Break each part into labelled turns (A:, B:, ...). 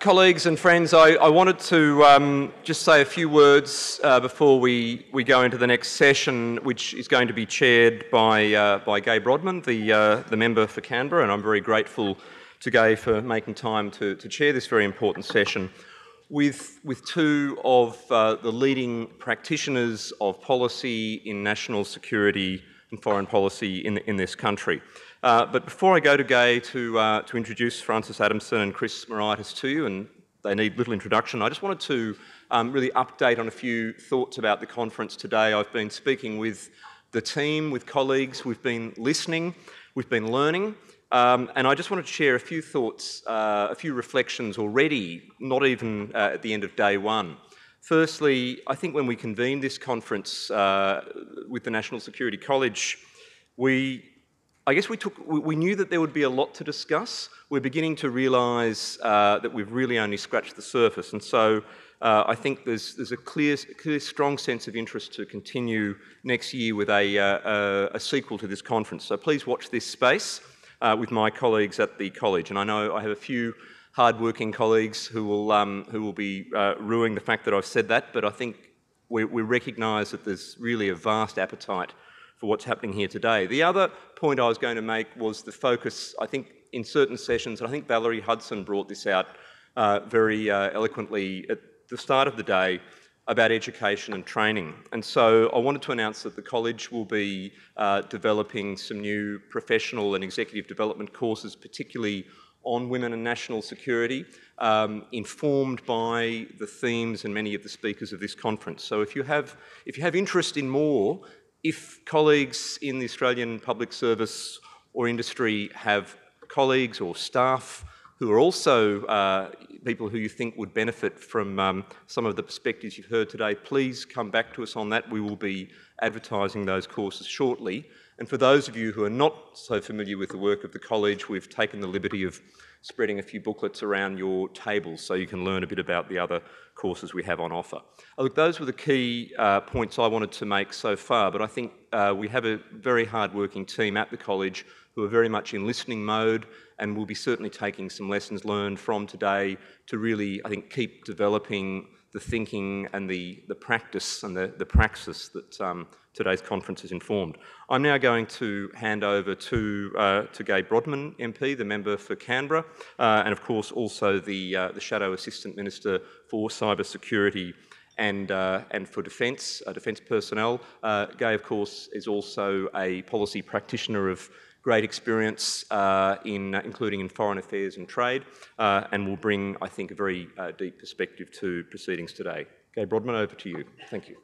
A: Colleagues and friends, I, I wanted to um, just say a few words uh, before we, we go into the next session, which is going to be chaired by, uh, by Gai Brodtmann, the, uh, the member for Canberra, and I'm very grateful to Gai for making time to, to chair this very important session with, with two of uh, the leading practitioners of policy in national security and foreign policy in, in this country. Uh, but before I go to Gai to, uh, to introduce Frances Adamson and Chris Moraitis to you, and they need little introduction, I just wanted to um, really update on a few thoughts about the conference today. I've been speaking with the team, with colleagues, we've been listening, we've been learning, um, and I just wanted to share a few thoughts, uh, a few reflections already, not even uh, at the end of day one. Firstly, I think when we convened this conference uh, with the National Security College, we I guess we took, we knew that there would be a lot to discuss. We're beginning to realise uh, that we've really only scratched the surface, and so uh, I think there's, there's a clear, clear, strong sense of interest to continue next year with a, uh, a sequel to this conference. So please watch this space uh, with my colleagues at the college, and I know I have a few hard-working colleagues who will um, who will be uh, ruining the fact that I've said that, but I think we, we recognise that there's really a vast appetite for what's happening here today. The other point I was going to make was the focus, I think, in certain sessions, and I think Valerie Hudson brought this out uh, very uh, eloquently at the start of the day about education and training. And so I wanted to announce that the college will be uh, developing some new professional and executive development courses, particularly on women and national security, um, informed by the themes and many of the speakers of this conference. So if you have, if you have interest in more, if colleagues in the Australian public service or industry have colleagues or staff who are also uh, people who you think would benefit from um, some of the perspectives you've heard today, please come back to us on that. We will be advertising those courses shortly. And for those of you who are not so familiar with the work of the college, we've taken the liberty of spreading a few booklets around your tables so you can learn a bit about the other courses we have on offer. Uh, look, those were the key uh, points I wanted to make so far, but I think uh, we have a very hard-working team at the college who are very much in listening mode and will be certainly taking some lessons learned from today to really, I think, keep developing the thinking and the, the practice and the, the praxis that um, today's conference has informed. I'm now going to hand over to, uh, to Gai Brodtmann MP, the member for Canberra, uh, and of course also the, uh, the Shadow Assistant Minister for Cyber Security and, uh, and for defence, uh, defence personnel. Uh, Gai, of course, is also a policy practitioner of great experience uh, in, uh, including in foreign affairs and trade, uh, and will bring, I think, a very deep perspective to proceedings today. Gai Brodtmann, over to you. Thank you.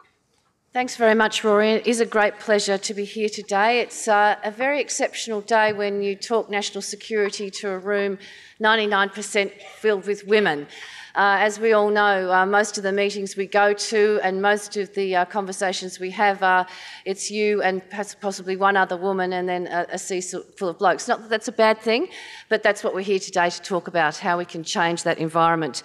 B: Thanks very much, Rory. It is a great pleasure to be here today. It's uh, a very exceptional day when you talk national security to a room 99% filled with women. Uh, as we all know, uh, most of the meetings we go to and most of the uh, conversations we have are it's you and possibly one other woman and then a, a sea full of blokes. Not that that's a bad thing, but that's what we're here today to talk about, how we can change that environment.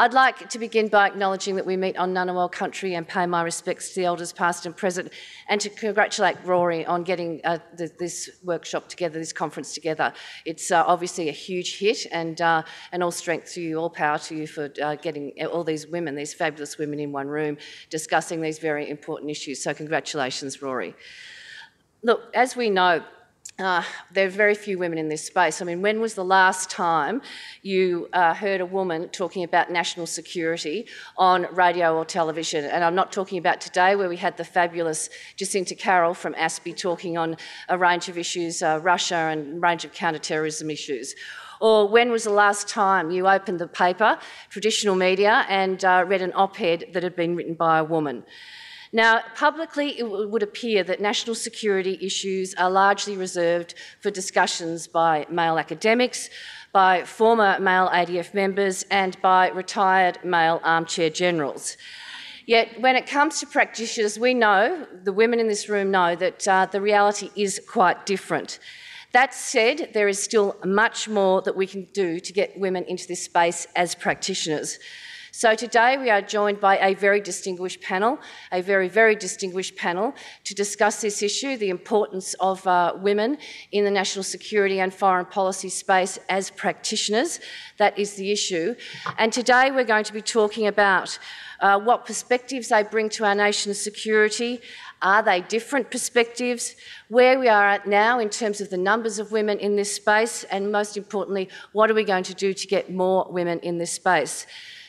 B: I'd like to begin by acknowledging that we meet on Ngunnawal country and pay my respects to the elders past and present and to congratulate Rory on getting uh, the, this workshop together, this conference together. It's uh, obviously a huge hit and, uh, and all strength to you, all power to you for uh, getting all these women, these fabulous women in one room discussing these very important issues. So congratulations, Rory. Look, as we know, uh, there are very few women in this space. I mean, when was the last time you uh, heard a woman talking about national security on radio or television? And I'm not talking about today, where we had the fabulous Jacinta Carroll from ASPI talking on a range of issues, uh, Russia and a range of counterterrorism issues. Or when was the last time you opened the paper, traditional media, and uh, read an op ed that had been written by a woman? Now, publicly, it would appear that national security issues are largely reserved for discussions by male academics, by former male ADF members, and by retired male armchair generals. Yet, when it comes to practitioners, we know, the women in this room know, that uh, the reality is quite different. That said, there is still much more that we can do to get women into this space as practitioners. So today we are joined by a very distinguished panel, a very, very distinguished panel, to discuss this issue, the importance of uh, women in the national security and foreign policy space as practitioners. That is the issue. And today we're going to be talking about uh, what perspectives they bring to our nation's security. Are they different perspectives? Where we are at now in terms of the numbers of women in this space, and most importantly, what are we going to do to get more women in this space?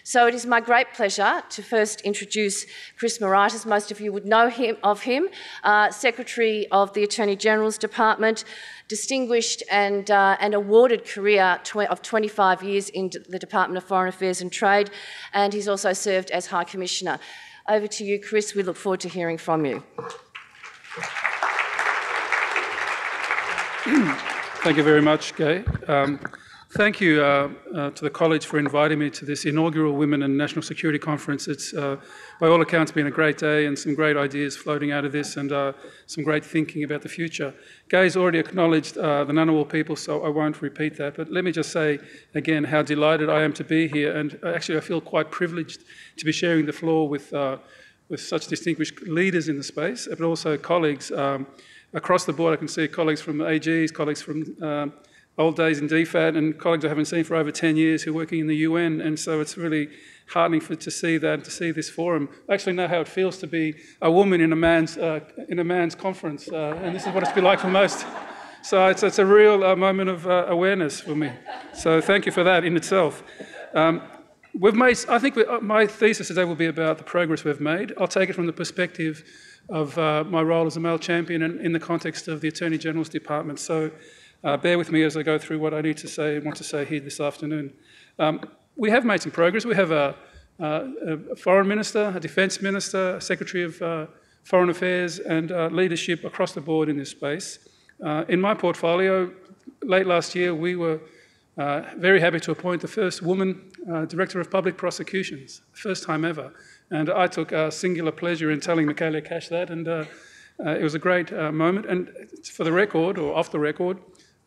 B: So it is my great pleasure to first introduce Chris Moraitis. Most of you would know him of him, uh, Secretary of the Attorney General's Department, distinguished and, uh, and awarded career tw of 25 years in the Department of Foreign Affairs and Trade, and he's also served as High Commissioner. Over to you, Chris. We look forward to hearing from you.
C: Thank you very much, Gai. Um, Thank you uh, uh, to the College for inviting me to this inaugural Women and National Security Conference. It's, uh, by all accounts, been a great day and some great ideas floating out of this and uh, some great thinking about the future. Gai's already acknowledged uh, the Ngunnawal people, so I won't repeat that. But let me just say again how delighted I am to be here. And uh, actually, I feel quite privileged to be sharing the floor with, with such distinguished leaders in the space, but also colleagues. Um, across the board, I can see colleagues from AGs, colleagues from um, old days in DFAT and colleagues I haven't seen for over 10 years who are working in the UN. And so it's really heartening for, to see that, to see this forum. I actually know how it feels to be a woman in a man's, uh, in a man's conference. Uh, and this is what it's been like for most. So it's, it's a real uh, moment of uh, awareness for me. So thank you for that in itself. Um, we've made, I think we, uh, my thesis today will be about the progress we've made. I'll take it from the perspective of uh, my role as a male champion and in the context of the Attorney General's Department. So uh, bear with me as I go through what I need to say and want to say here this afternoon. Um, we have made some progress. We have a, a foreign minister, a defence minister, a secretary of uh, foreign affairs, and uh, leadership across the board in this space. Uh, in my portfolio, late last year, we were uh, very happy to appoint the first woman uh, director of public prosecutions, first time ever. And I took a singular pleasure in telling Michaelia Cash that, and it was a great moment. And for the record, or off the record,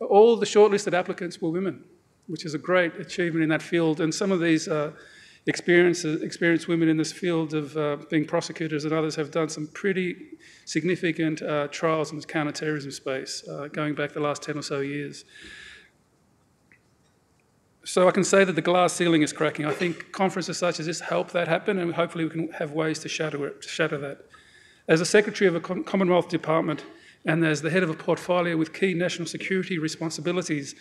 C: all the shortlisted applicants were women, which is a great achievement in that field. And some of these uh, experienced women in this field of uh, being prosecutors and others have done some pretty significant uh, trials in the counterterrorism space, uh, going back the last 10 or so years. So I can say that the glass ceiling is cracking. I think conferences such as this help that happen, and hopefully we can have ways to shatter, it, to shatter that. As a secretary of a Commonwealth department, and as the head of a portfolio with key national security responsibilities,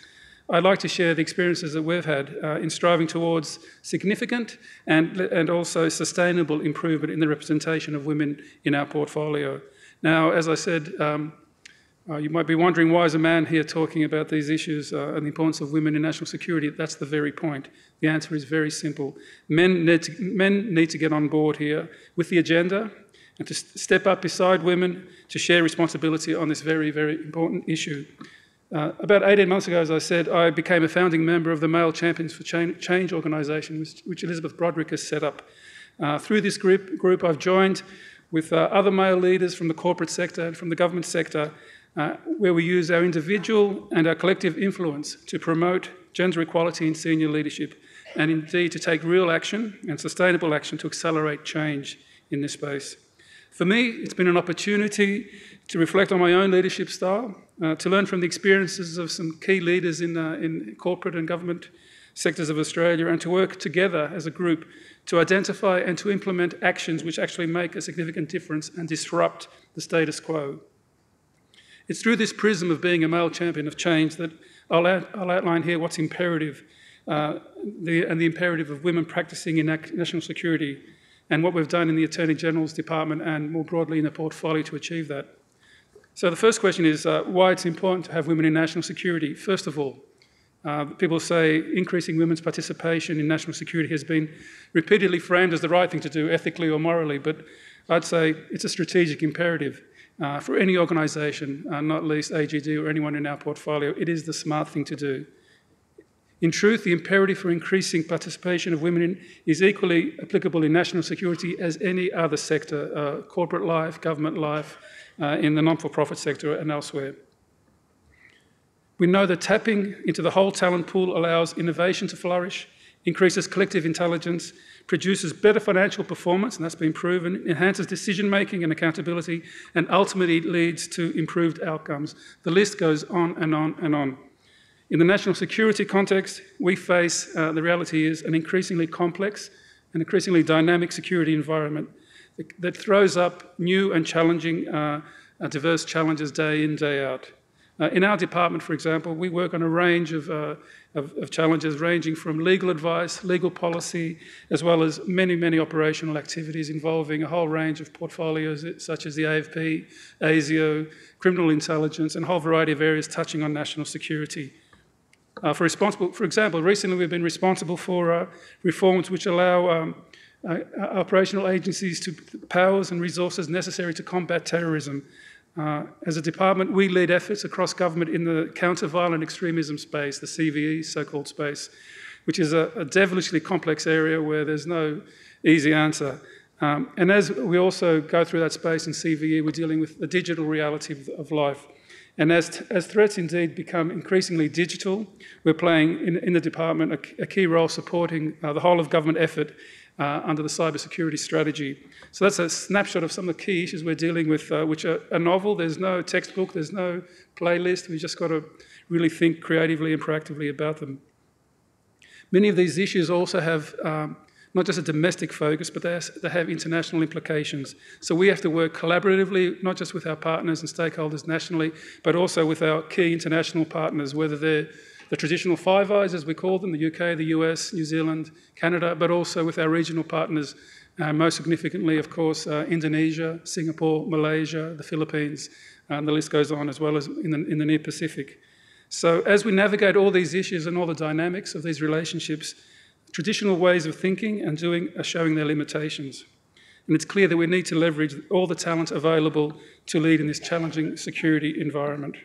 C: I'd like to share the experiences that we've had uh, in striving towards significant and, and also sustainable improvement in the representation of women in our portfolio. Now, as I said, um, uh, you might be wondering why is a man here talking about these issues uh, and the importance of women in national security? That's the very point. The answer is very simple. Men need to, men need to get on board here with the agenda and to step up beside women to share responsibility on this very, very important issue. Uh, about 18 months ago, as I said, I became a founding member of the Male Champions for Change organisation, which, which, Elizabeth Broderick has set up. Uh, through this group, group, I've joined with uh, other male leaders from the corporate sector and from the government sector, uh, where we use our individual and our collective influence to promote gender equality in senior leadership and indeed to take real action and sustainable action to accelerate change in this space. For me, it's been an opportunity to reflect on my own leadership style, uh, to learn from the experiences of some key leaders in, uh, in corporate and government sectors of Australia, and to work together as a group to identify and to implement actions which actually make a significant difference and disrupt the status quo. It's through this prism of being a male champion of change that I'll, out, I'll outline here what's imperative uh, the, and the imperative of women practicing in national security and what we've done in the Attorney General's Department and more broadly in the portfolio to achieve that. So the first question is uh, why it's important to have women in national security. First of all, uh, people say increasing women's participation in national security has been repeatedly framed as the right thing to do, ethically or morally, but I'd say it's a strategic imperative uh, for any organisation, uh, not least AGD or anyone in our portfolio. It is the smart thing to do. In truth, the imperative for increasing participation of women in, is equally applicable in national security as any other sector, uh, corporate life, government life, uh, in the non for profit sector and elsewhere. We know that tapping into the whole talent pool allows innovation to flourish, increases collective intelligence, produces better financial performance, and that's been proven, enhances decision making and accountability, and ultimately leads to improved outcomes. The list goes on and on and on. In the national security context, we face uh, the reality is an increasingly complex and increasingly dynamic security environment that, throws up new and challenging, uh, uh, diverse challenges day in, day out. Uh, in our department, for example, we work on a range of, uh, of, of, challenges ranging from legal advice, legal policy, as well as many, many operational activities involving a whole range of portfolios such as the AFP, ASIO, criminal intelligence, and a whole variety of areas touching on national security. Uh, for, responsible, for example, recently we've been responsible for uh, reforms which allow um, uh, operational agencies to powers and resources necessary to combat terrorism. Uh, as a department, we lead efforts across government in the counter-violent extremism space, the CVE so-called space, which is a, a, devilishly complex area where there's no easy answer. Um, and as we also go through that space in CVE, we're dealing with the digital reality of, of life. And as, as threats indeed become increasingly digital, we're playing in, in the department a, a, key role supporting uh, the whole of government effort uh, under the cybersecurity strategy. So that's a snapshot of some of the key issues we're dealing with, uh, which are, novel. There's no textbook, there's no playlist. We've just got to really think creatively and proactively about them. Many of these issues also have um, not just a domestic focus, but they, they have international implications. So we have to work collaboratively, not just with our partners and stakeholders nationally, but also with our key international partners, whether they're the traditional Five Eyes, as we call them, the UK, the US, New Zealand, Canada, but also with our regional partners, uh, most significantly, of course, uh, Indonesia, Singapore, Malaysia, the Philippines, and the list goes on, as well as in the, in the Near Pacific. So as we navigate all these issues and all the dynamics of these relationships, Traditional ways of thinking and doing are showing their limitations. And it's clear that we need to leverage all the talent available to lead in this challenging security environment.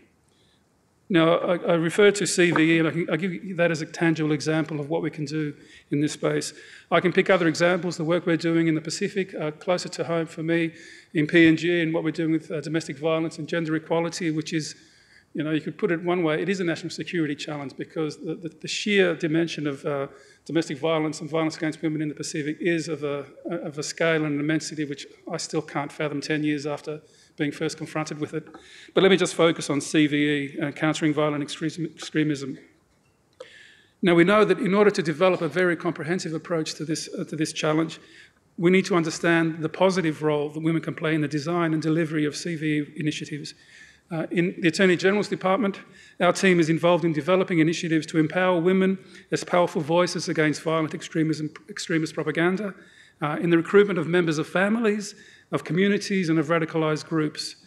C: Now, I, I refer to CVE, and I, can, I give you that as a tangible example of what we can do in this space. I can pick other examples, the work we're doing in the Pacific, uh, closer to home for me, in PNG, and what we're doing with uh, domestic violence and gender equality, which is you know, you could put it one way, it is a national security challenge because the, the, the sheer dimension of uh, domestic violence and violence against women in the Pacific is of a, of a scale and an immensity which I still can't fathom 10 years after being first confronted with it. But let me just focus on CVE, uh, countering violent extremism. Now, we know that in order to develop a very comprehensive approach to this, uh, to this challenge, we need to understand the positive role that women can play in the design and delivery of CVE initiatives uh, in the Attorney General's Department, our team is involved in developing initiatives to empower women as powerful voices against violent extremism, extremist propaganda, uh, in the recruitment of members of families, of communities, and of radicalised groups.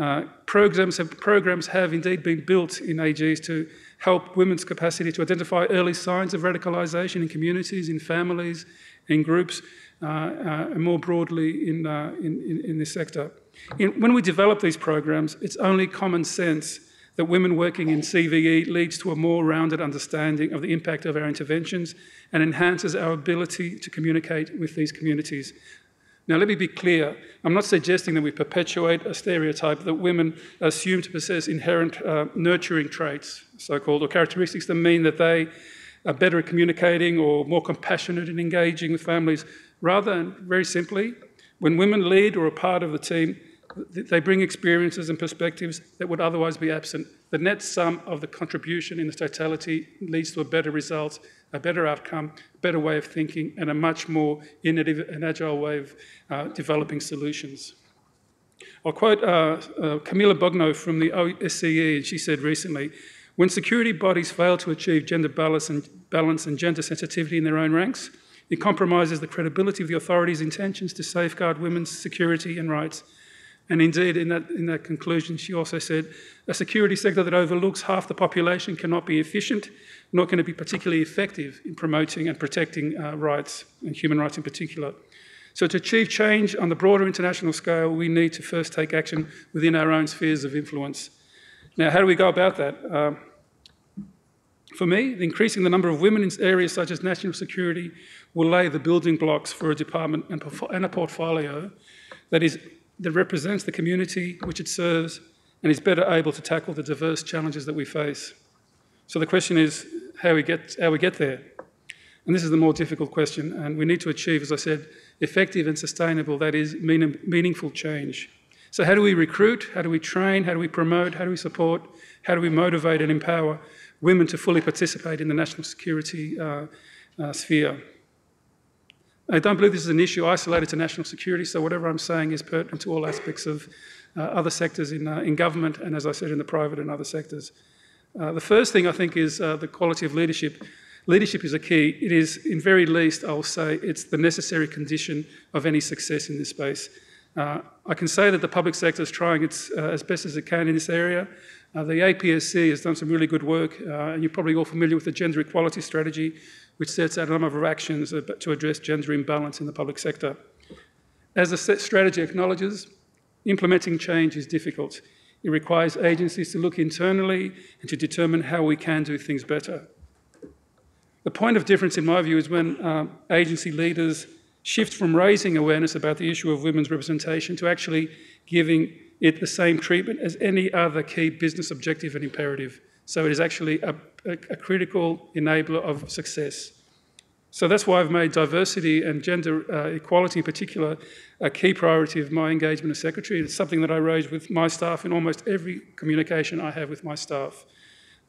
C: Uh, programs, have, programs have indeed been built in AGs to help women's capacity to identify early signs of radicalisation in communities, in families, in groups, uh, uh, and more broadly uh, in, in, in this sector. In, when we develop these programs, it's only common sense that women working in CVE leads to a more rounded understanding of the impact of our interventions and enhances our ability to communicate with these communities. Now, let me be clear. I'm not suggesting that we perpetuate a stereotype that women are assumed to possess inherent uh, nurturing traits, so called, or characteristics that mean that they are better at communicating or more compassionate in engaging with families. Rather, very simply, when women lead or are part of the team, they bring experiences and perspectives that would otherwise be absent. The net sum of the contribution in the totality leads to a better result, a better outcome, a better way of thinking, and a much more innovative and agile way of uh, developing solutions. I'll quote uh, uh, Camilla Bogno from the OSCE, and she said recently, when security bodies fail to achieve gender balance and, balance and gender sensitivity in their own ranks, it compromises the credibility of the authorities' intentions to safeguard women's security and rights and indeed, in that, in that conclusion, she also said a security sector that overlooks half the population cannot be efficient, nor can it be particularly effective in promoting and protecting uh, rights, and human rights in particular. So, to achieve change on the broader international scale, we need to first take action within our own spheres of influence. Now, how do we go about that? Uh, for me, increasing the number of women in areas such as national security will lay the building blocks for a department and a portfolio that is that represents the community which it serves and is better able to tackle the diverse challenges that we face. So the question is how we get, how we get there. And this is the more difficult question, and we need to achieve, as I said, effective and sustainable, that is, mean, meaningful change. So, how do we recruit? How do we train? How do we promote? How do we support? How do we motivate and empower women to fully participate in the national security uh, uh, sphere? I don't believe this is an issue isolated to national security, so whatever I'm saying is pertinent to all aspects of uh, other sectors in, uh, in government and, as I said, in the private and other sectors. Uh, the first thing I think is uh, the quality of leadership. Leadership is a key. It is, in very least, I'll say, it's the necessary condition of any success in this space. Uh, I can say that the public sector is trying its uh, as best as it can in this area. The APSC has done some really good work, and you're probably all familiar with the gender equality strategy, which sets out a number of actions to address gender imbalance in the public sector. As the strategy acknowledges, implementing change is difficult. It requires agencies to look internally and to determine how we can do things better. The point of difference, in my view, is when uh, agency leaders shift from raising awareness about the issue of women's representation to actually giving it the same treatment as any other key business objective and imperative. So it is actually a, a, a critical enabler of success. So that's why I've made diversity and gender uh, equality in particular a key priority of my engagement as secretary. It's something that I raise with my staff in almost every communication I have with my staff.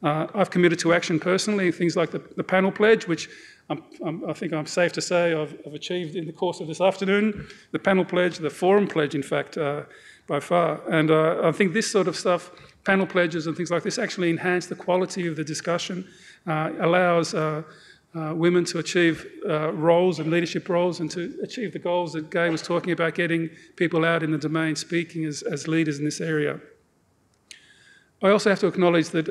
C: Uh, I've committed to action personally, things like the, the panel pledge, which I'm, I'm, i think I'm safe to say I've, I've, achieved in the course of this afternoon. The panel pledge, the forum pledge, in fact, uh, by far. And uh, I think this sort of stuff, panel pledges and things like this, actually enhance the quality of the discussion, uh, allows uh, uh, women to achieve uh, roles and leadership roles and to achieve the goals that Gai was talking about, getting people out in the domain speaking as, as leaders in this area. I also have to acknowledge that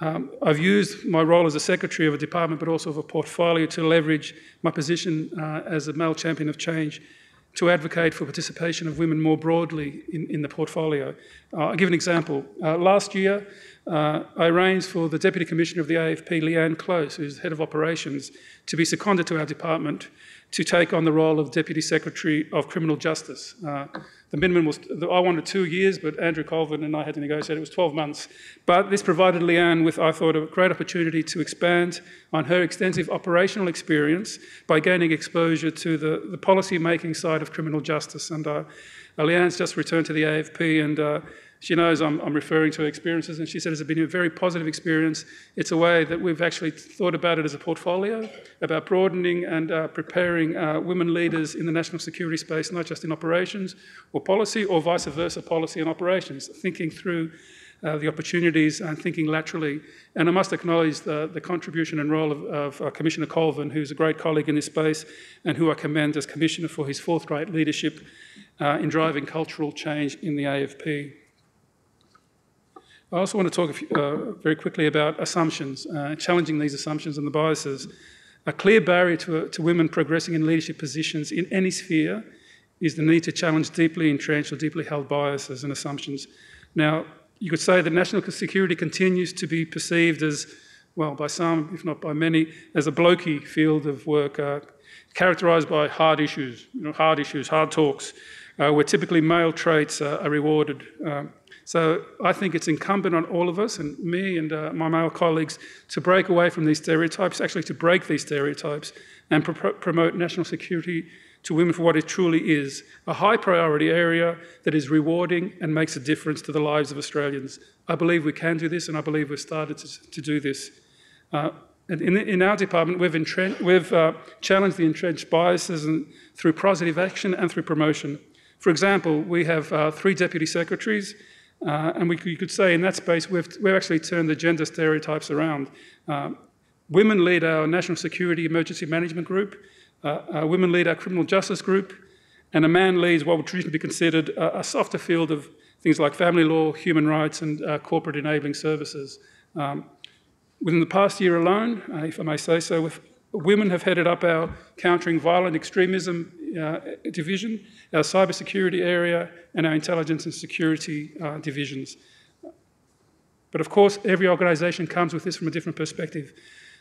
C: um, I've used my role as a secretary of a department, but also of a portfolio, to leverage my position uh, as a male champion of change to advocate for participation of women more broadly in, in the portfolio. Uh, I'll give an example. Uh, last year, uh, I arranged for the Deputy Commissioner of the AFP, Leanne Close, who's Head of Operations, to be seconded to our department to take on the role of Deputy Secretary of Criminal Justice. Uh, the minimum was, I wanted two years, but Andrew Colvin and I had to negotiate, it was 12 months. But this provided Leanne with, I thought, a great opportunity to expand on her extensive operational experience by gaining exposure to the, the policy making side of criminal justice. And uh, Leanne's just returned to the AFP and uh, she knows I'm, I'm, referring to her experiences, and she said it's been a very positive experience. It's a way that we've actually thought about it as a portfolio, about broadening and uh, preparing uh, women leaders in the national security space, not just in operations or policy, or vice versa, policy and operations, thinking through uh, the opportunities and thinking laterally. And I must acknowledge the, the contribution and role of, of uh, Commissioner Colvin, who's a great colleague in this space, and who I commend as Commissioner for his forthright leadership uh, in driving cultural change in the AFP. I also want to talk uh, very quickly about assumptions, uh, challenging these assumptions and the biases. A clear barrier to, uh, to women progressing in leadership positions in any sphere is the need to challenge deeply entrenched or deeply held biases and assumptions. Now, you could say that national security continues to be perceived as, well, by some, if not by many, as a blokey field of work, uh, characterised by hard issues, you know, hard issues, hard talks, uh, where typically male traits uh, are rewarded. Um, so I think it's incumbent on all of us, and me and uh, my male colleagues, to break away from these stereotypes, actually to break these stereotypes, and promote national security to women for what it truly is a high priority area that is rewarding and makes a difference to the lives of Australians. I believe we can do this, and I believe we've started to, to do this. Uh, in, in, our department, we've, we've uh, challenged the entrenched biases and, through positive action and through promotion. For example, we have uh, three deputy secretaries uh, and we, you could say in that space, we've, we've actually turned the gender stereotypes around. Uh, women lead our national security emergency management group, uh, uh women lead our criminal justice group, and a man leads what would traditionally be considered a, a softer field of things like family law, human rights, and uh, corporate enabling services. Um, within the past year alone, uh, if I may say so, women have headed up our countering violent extremism uh, division, our cybersecurity area, and our intelligence and security uh, divisions. But of course, every organisation comes with this from a different perspective.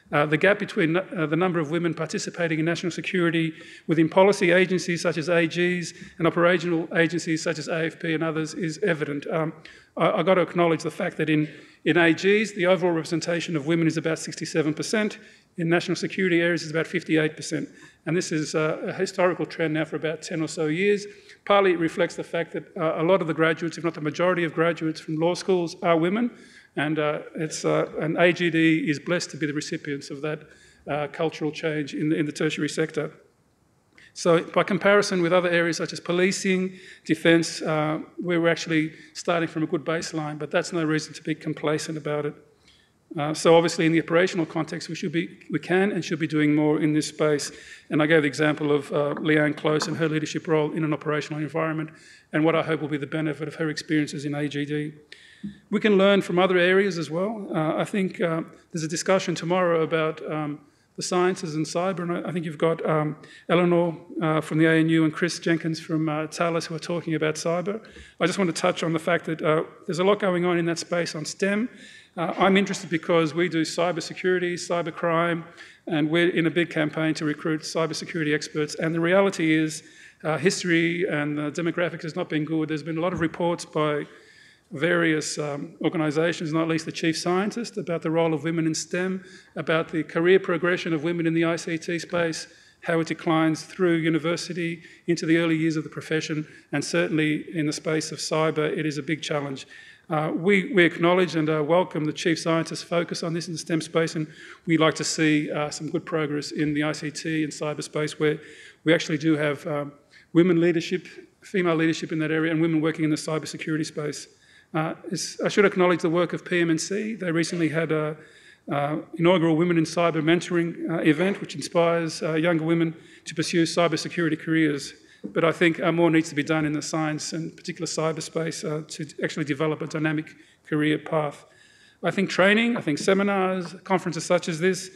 C: Uh, the gap between uh, the number of women participating in national security within policy agencies such as AGs and operational agencies such as AFP and others is evident. Um, I, have got to acknowledge the fact that in, in AGs, the overall representation of women is about 67%. In national security areas, it's about 58%. And this is uh, a historical trend now for about 10 or so years. Partly it reflects the fact that uh, a lot of the graduates, if not the majority of graduates from law schools, are women. And, uh, it's, uh, and AGD is blessed to be the recipients of that uh, cultural change in the, in the tertiary sector. So, by comparison with other areas such as policing, defence, uh, we're actually starting from a good baseline, but that's no reason to be complacent about it. Uh, so obviously in the operational context, we should be, we can and should be doing more in this space. And I gave the example of uh, Leanne Close and her leadership role in an operational environment and what I hope will be the benefit of her experiences in AGD. We can learn from other areas as well. Uh, I think uh, there's a discussion tomorrow about um, the sciences and cyber, and I, think you've got um, Eleanor uh, from the ANU and Chris Jenkins from uh, Thales who are talking about cyber. I just want to touch on the fact that uh, there's a lot going on in that space on STEM. Uh, I'm interested because we do cyber security, cyber crime, and we're in a big campaign to recruit cybersecurity experts. And the reality is, history and demographics has not been good. There's been a lot of reports by various um, organisations, not least the chief scientist, about the role of women in STEM, about the career progression of women in the ICT space, how it declines through university into the early years of the profession, and certainly in the space of cyber, it is a big challenge. Uh, we, we, acknowledge and uh, welcome the chief scientist's focus on this in the STEM space, and we like to see uh, some good progress in the ICT and cyberspace where we actually do have um, women leadership, female leadership in that area, and women working in the cybersecurity space. Uh, I should acknowledge the work of PM&C. They recently had an uh, inaugural Women in Cyber mentoring uh, event, which inspires younger women to pursue cybersecurity careers. But I think uh, more needs to be done in the science and particular cyberspace uh, to actually develop a dynamic career path. I think training, I think seminars, conferences such as this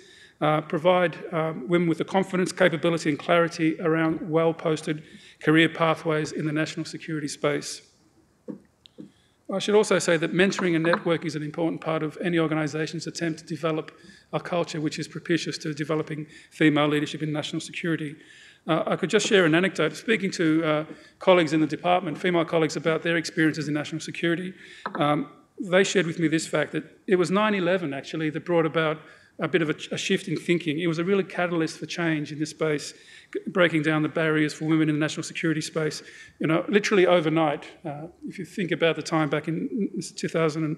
C: provide um, women with the confidence, capability, and clarity around well posted career pathways in the national security space. I should also say that mentoring and networking is an important part of any organisation's attempt to develop a culture which is propitious to developing female leadership in national security. Uh, I could just share an anecdote. Speaking to uh, colleagues in the department, female colleagues, about their experiences in national security, um, they shared with me this fact that it was 9 11 actually that brought about a bit of a, a, shift in thinking. It was a really catalyst for change in this space, breaking down the barriers for women in the national security space. You know, literally overnight. Uh, if you think about the time back in 2000 and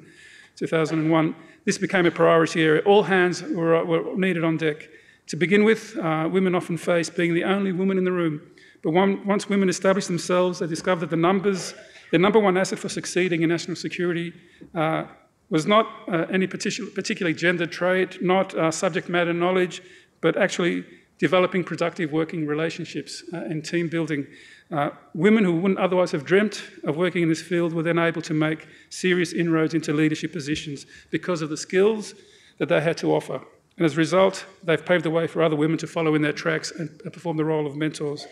C: 2001, this became a priority area. All hands were, were needed on deck. To begin with, uh, women often face being the only woman in the room. But one, once women established themselves, they discovered that the numbers, their number one asset for succeeding in national security, uh, was not uh, any particular, particularly gender trait, not uh, subject matter knowledge, but actually developing productive working relationships uh, and team building. Uh, women who wouldn't otherwise have dreamt of working in this field were then able to make serious inroads into leadership positions because of the skills that they had to offer. And as a result, they've paved the way for other women to follow in their tracks and perform the role of mentors.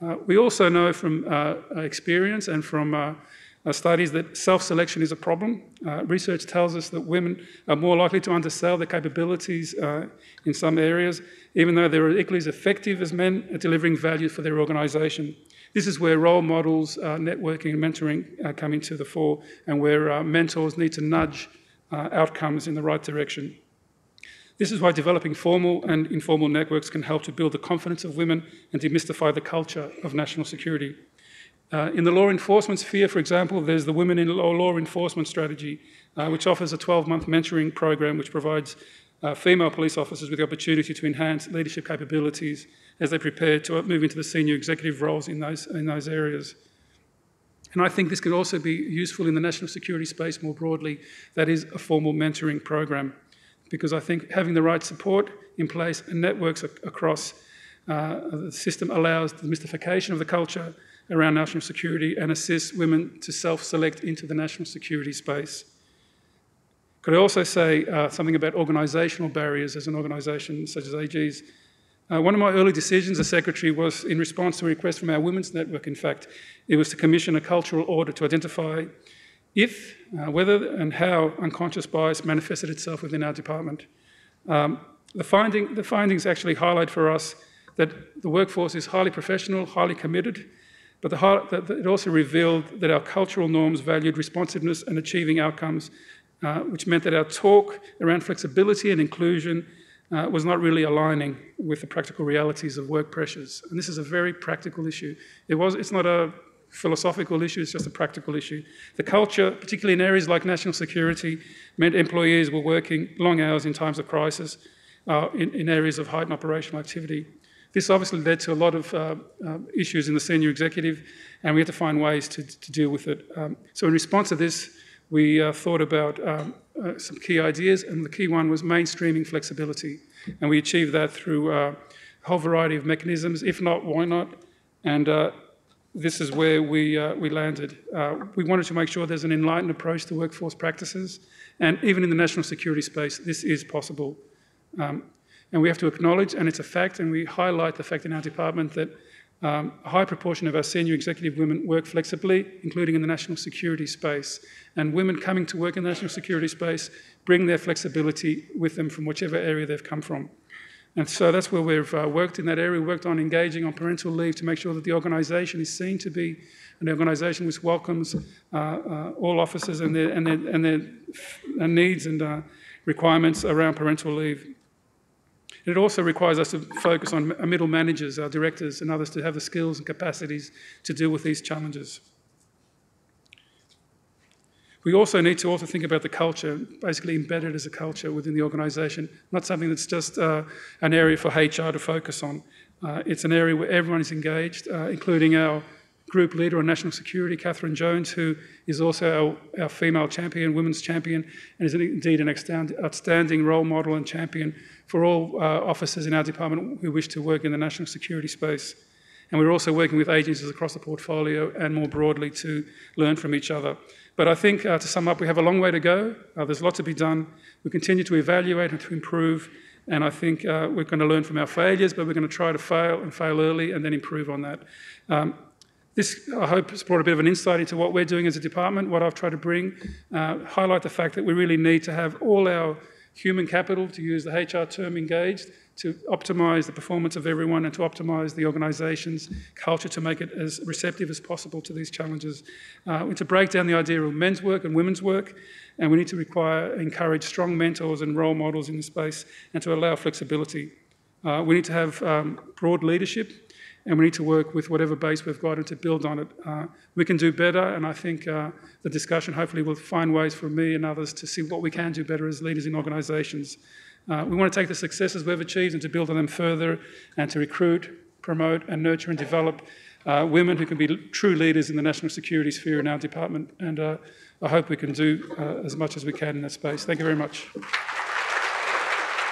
C: Uh, we also know from uh, experience and from uh, studies that self selection is a problem. Uh, research tells us that women are more likely to undersell their capabilities uh, in some areas, even though they're equally as effective as men at delivering value for their organisation. This is where role models, uh, networking, and mentoring uh, come into the fore, and where uh, mentors need to nudge outcomes in the right direction. This is why developing formal and informal networks can help to build the confidence of women and demystify the culture of national security. Uh, in the law enforcement sphere, for example, there's the Women in Law, Enforcement Strategy, uh, which offers a 12 month mentoring program which provides uh, female police officers with the opportunity to enhance leadership capabilities as they prepare to move into the senior executive roles in those, in those areas. And I think this could also be useful in the national security space more broadly. That is a formal mentoring program, because I think having the right support in place and networks across uh, the system allows the mystification of the culture around national security and assists women to self select into the national security space. Could I also say uh, something about organisational barriers as an organisation such as AG's? Uh, one of my early decisions as secretary was in response to a request from our women's network, in fact. It was to commission a cultural audit to identify if, uh, whether, and how unconscious bias manifested itself within our department. Um, The, finding, the findings actually highlight for us that the workforce is highly professional, highly committed, but the, it also revealed that our cultural norms valued responsiveness and achieving outcomes, uh, which meant that our talk around flexibility and inclusion uh, was not really aligning with the practical realities of work pressures. And this is a very practical issue. It was, it's not a philosophical issue, it's just a practical issue. The culture, particularly in areas like national security, meant employees were working long hours in times of crisis uh, in, in, areas of heightened operational activity. This obviously led to a lot of uh, uh, issues in the senior executive, and we had to find ways to, to deal with it. Um, so, in response to this, we uh, thought about um, uh, some key ideas, and the key one was mainstreaming flexibility. And we achieved that through uh, a whole variety of mechanisms. If not, why not? And this is where we, we landed. we wanted to make sure there's an enlightened approach to workforce practices, and even in the national security space, this is possible. Um, and we have to acknowledge, and it's a fact, and we highlight the fact in our department that um, a high proportion of our senior executive women work flexibly, including in the national security space. And women coming to work in the national security space bring their flexibility with them from whichever area they've come from. And so that's where we've uh, worked in that area. We worked on engaging on parental leave to make sure that the organisation is seen to be an organisation which welcomes uh, uh, all officers and their, and their, and their needs and uh, requirements around parental leave. It also requires us to focus on middle managers, our directors, and others to have the skills and capacities to deal with these challenges. We also need to also think about the culture, basically embedded as a culture within the organisation, not something that's just uh, an area for HR to focus on. Uh, it's an area where everyone is engaged, uh, including our group leader on national security, Catherine Jones, who is also our, our female champion, women's champion, and is indeed an outstanding role model and champion for all uh, officers in our department who wish to work in the national security space. And we're also working with agencies across the portfolio and more broadly to learn from each other. But I think uh, to sum up, we have a long way to go. Uh, there's lots to be done. We continue to evaluate and to improve. And I think uh, we're going to learn from our failures, but we're going to try to fail and fail early and then improve on that. Um, this, I hope, has brought a bit of an insight into what we're doing as a department, what I've tried to bring, uh, highlight the fact that we really need to have all our human capital, to use the HR term, engaged to optimise the performance of everyone and to optimise the organisation's culture to make it as receptive as possible to these challenges. Uh, we need to break down the idea of men's work and women's work, and we need to require, encourage strong mentors and role models in the space and to allow flexibility. Uh, we need to have um, broad leadership and we need to work with whatever base we've got and to build on it. Uh, we can do better, and I think uh, the discussion hopefully will find ways for me and others to see what we can do better as leaders in organisations. Uh, we want to take the successes we've achieved and to build on them further and to recruit, promote, and nurture and develop uh, women who can be true leaders in the national security sphere in our department. And uh, I hope we can do uh, as much as we can in that space. Thank you very much.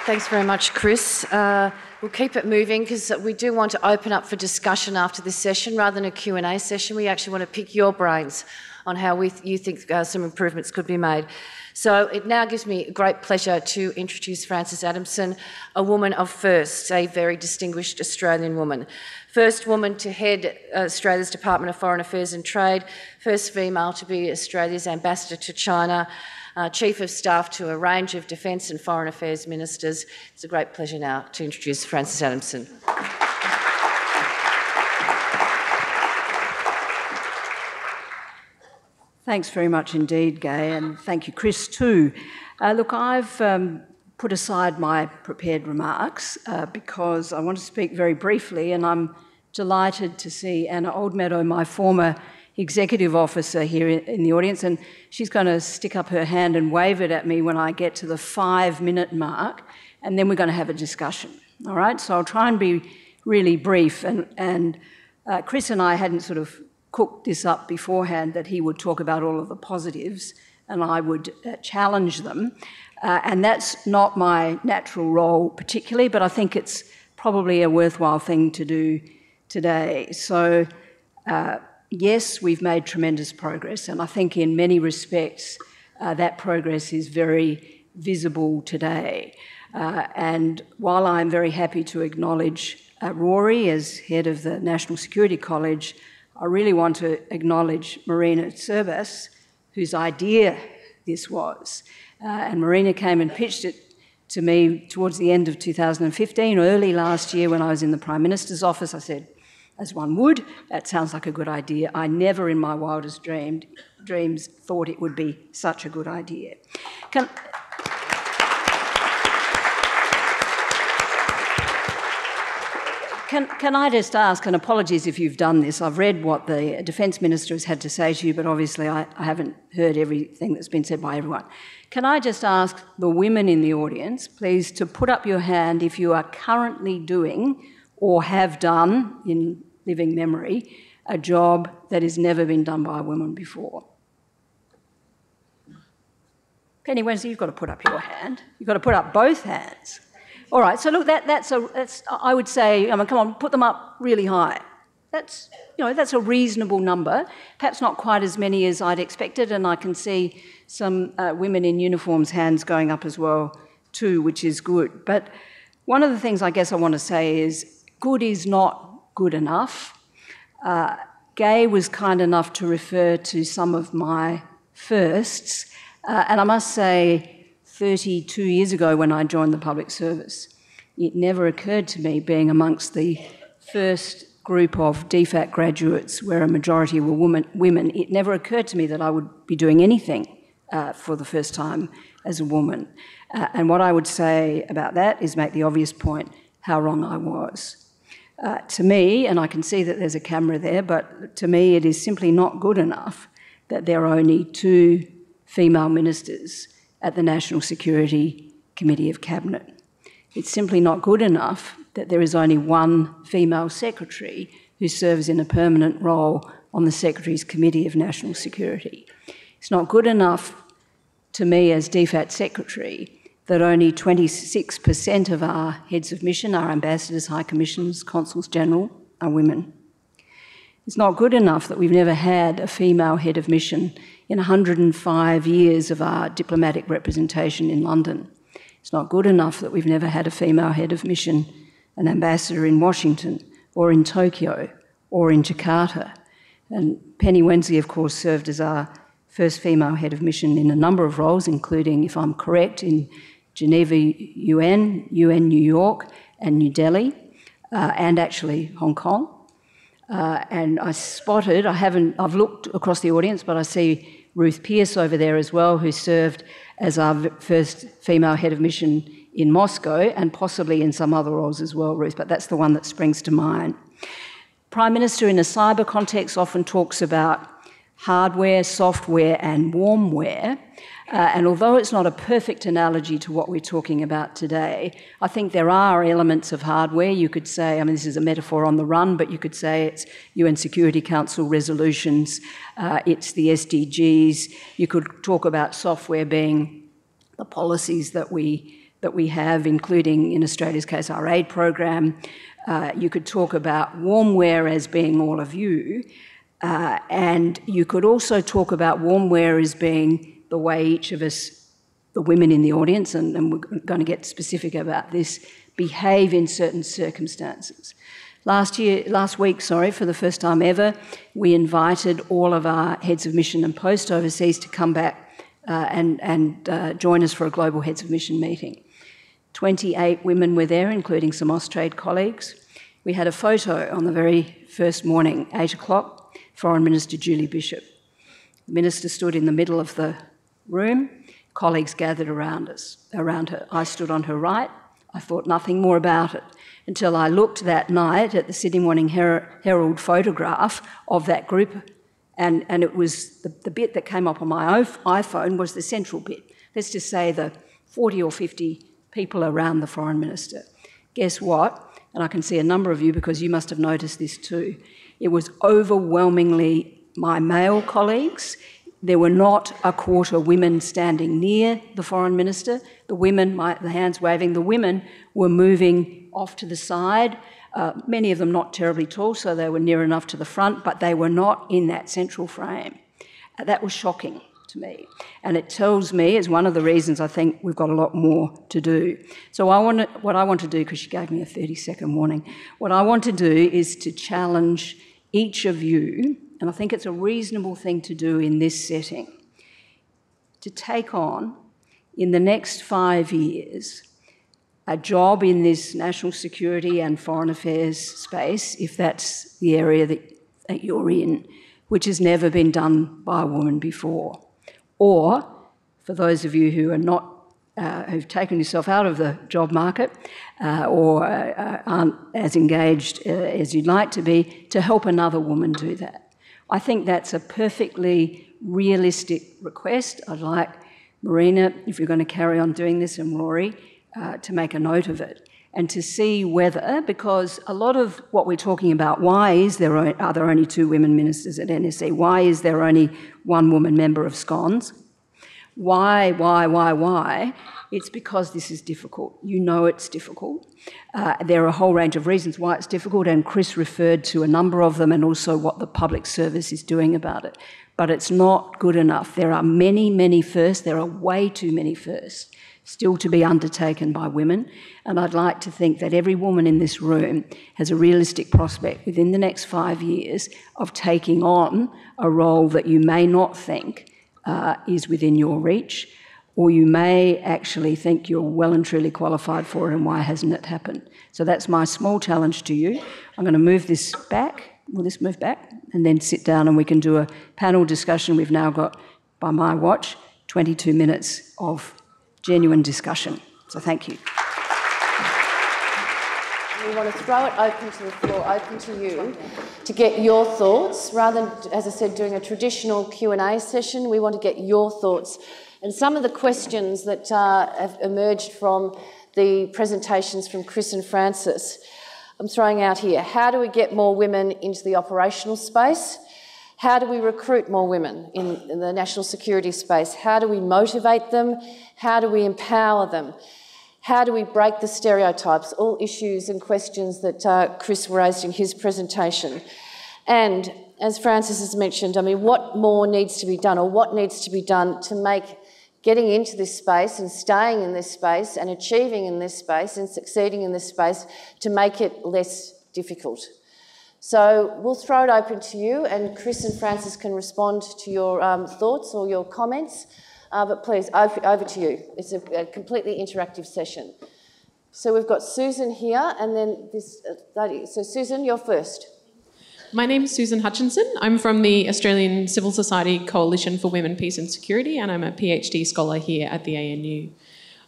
B: Thanks very much, Chris. Uh, we'll keep it moving because we do want to open up for discussion after this session rather than a Q&A session. We actually want to pick your brains on how we th- you think uh, some improvements could be made. So it now gives me great pleasure to introduce Frances Adamson, a woman of first, a very distinguished Australian woman. First woman to head Australia's Department of Foreign Affairs and Trade, first female to be Australia's ambassador to China, uh, Chief of Staff to a range of Defence and Foreign Affairs ministers. It's a great pleasure now to introduce Frances Adamson.
D: Thanks very much indeed, Gai, and thank you, Chris, too. Uh, look, I've um, put aside my prepared remarks uh, because I want to speak very briefly, and I'm delighted to see Anna Oldmeadow, my former executive officer here in the audience, and she's going to stick up her hand and wave it at me when I get to the five minute mark, and then we're going to have a discussion. All right, so I'll try and be really brief. And, and uh, Chris and I hadn't sort of cooked this up beforehand that he would talk about all of the positives and I would uh, challenge them. Uh, and that's not my natural role particularly, but I think it's probably a worthwhile thing to do today. So, uh, yes, we've made tremendous progress, and I think in many respects uh, that progress is very visible today. Uh, and while I'm very happy to acknowledge uh, Rory as head of the National Security College, I really want to acknowledge Marina Servas, whose idea this was. Uh, and Marina came and pitched it to me towards the end of 2015, early last year when I was in the Prime Minister's office. I said, as one would, that sounds like a good idea. I never in my wildest dreamed, dreams thought it would be such a good idea. Can, Can, can I just ask, and apologies if you've done this, I've read what the Defence Minister has had to say to you, but obviously I, I haven't heard everything that's been said by everyone. Can I just ask the women in the audience, please, to put up your hand if you are currently doing or have done, in living memory, a job that has never been done by a woman before? Penny Wensley, you've got to put up your hand. You've got to put up both hands. All right, so look, that, that's a, that's, I would say, I mean, come on, put them up really high. That's, you know, that's a reasonable number. Perhaps not quite as many as I'd expected, and I can see some uh, women in uniforms hands going up as well, too, which is good. But one of the things I guess I want to say is good is not good enough. Uh, Gai was kind enough to refer to some of my firsts, uh, and I must say, 32 years ago when I joined the public service. It never occurred to me, being amongst the first group of DFAT graduates where a majority were women, women it never occurred to me that I would be doing anything uh, for the first time as a woman. Uh, and what I would say about that is make the obvious point how wrong I was. Uh, to me, and I can see that there's a camera there, but to me it is simply not good enough that there are only two female ministers at the National Security Committee of Cabinet. It's simply not good enough that there is only one female secretary who serves in a permanent role on the Secretary's Committee of National Security. It's not good enough to me as DFAT Secretary that only 26% of our heads of mission, our ambassadors, high commissioners, consuls general, are women. It's not good enough that we've never had a female head of mission in 105 years of our diplomatic representation in London. It's not good enough that we've never had a female head of mission, an ambassador in Washington or in Tokyo or in Jakarta. And Penny Wensley, of course, served as our first female head of mission in a number of roles, including, if I'm correct, in Geneva UN, UN New York, and New Delhi, uh, and actually Hong Kong. Uh, and I spotted, I haven't, I've looked across the audience, but I see Ruth Pearce over there as well, who served as our first female head of mission in Moscow and possibly in some other roles as well, Ruth, but that's the one that springs to mind. Prime Minister in a cyber context often talks about hardware, software, and warmware. Uh, and although it's not a perfect analogy to what we're talking about today, I think there are elements of hardware. You could say, I mean, this is a metaphor on the run, but you could say it's UN Security Council resolutions, uh, it's the SDGs. You could talk about software being the policies that we that we have, including in Australia's case our aid program. Uh, you could talk about warmware as being all of you, uh, and you could also talk about warmware as being the way each of us, the women in the audience, and, and we're going to get specific about this, behave in certain circumstances. Last year, last week, sorry, for the first time ever, we invited all of our heads of mission and post overseas to come back uh, and, and uh, join us for a global heads of mission meeting. 28 women were there, including some Austrade colleagues. We had a photo on the very first morning, 8 o'clock, Foreign Minister Julie Bishop. The minister stood in the middle of the room. Colleagues gathered around us, around her. I stood on her right. I thought nothing more about it until I looked that night at the Sydney Morning Herald photograph of that group, and, and it was the, the bit that came up on my iPhone was the central bit. Let's just say the 40 or 50 people around the foreign minister. Guess what? And I can see a number of you because you must have noticed this too. It was overwhelmingly my male colleagues. There were not a quarter women standing near the foreign minister. The women, my, the hands waving, the women were moving off to the side. Uh, many of them not terribly tall, so they were near enough to the front, but they were not in that central frame. Uh, that was shocking to me. And it tells me, is one of the reasons I think we've got a lot more to do. So I want to, what I want to do, because she gave me a 30 second warning, what I want to do is to challenge each of you and I think it's a reasonable thing to do in this setting, to take on in the next five years a job in this national security and foreign affairs space, if that's the area that, that you're in, which has never been done by a woman before. Or, for those of you who are not, uh, who've taken yourself out of the job market uh, or uh, aren't as engaged uh, as you'd like to be, to help another woman do that. I think that's a perfectly realistic request. I'd like Marina, if you're going to carry on doing this, and Rory, uh, to make a note of it and to see whether, because a lot of what we're talking about, why is there are there only two women ministers at NSC? Why is there only one woman member of SCONS? Why, why, why, why? It's because this is difficult. You know it's difficult. Uh, there are a whole range of reasons why it's difficult, and Chris referred to a number of them and also what the public service is doing about it. But it's not good enough. There are many, many firsts. There are way too many firsts still to be undertaken by women. And I'd like to think that every woman in this room has a realistic prospect within the next five years of taking on a role that you may not think uh, is within your reach, or you may actually think you're well and truly qualified for it, and why hasn't it happened? So that's my small challenge to you. I'm going to move this back. Will this move back? And then sit down and we can do a panel discussion. We've now got, by my watch, 22 minutes of genuine discussion. So thank you.
B: We want to throw it open to the floor, open to you, to get your thoughts. Rather than, as I said, doing a traditional Q&A session, we want to get your thoughts. And some of the questions that uh, have emerged from the presentations from Chris and Frances, I'm throwing out here. How do we get more women into the operational space? How do we recruit more women in, in, the national security space? How do we motivate them? How do we empower them? How do we break the stereotypes? All issues and questions that uh, Chris raised in his presentation. And as Frances has mentioned, I mean, what more needs to be done, or what needs to be done to make getting into this space and staying in this space and achieving in this space and succeeding in this space to make it less difficult? So we'll throw it open to you, and Chris and Frances can respond to your um, thoughts or your comments. Uh, but please, over, over, to you. It's a, a, completely interactive session. So we've got Susan here, and then this uh, lady. So, Susan, you're first.
E: My name is Susan Hutchinson. I'm from the Australian Civil Society Coalition for Women, Peace and Security, and I'm a PhD scholar here at the ANU.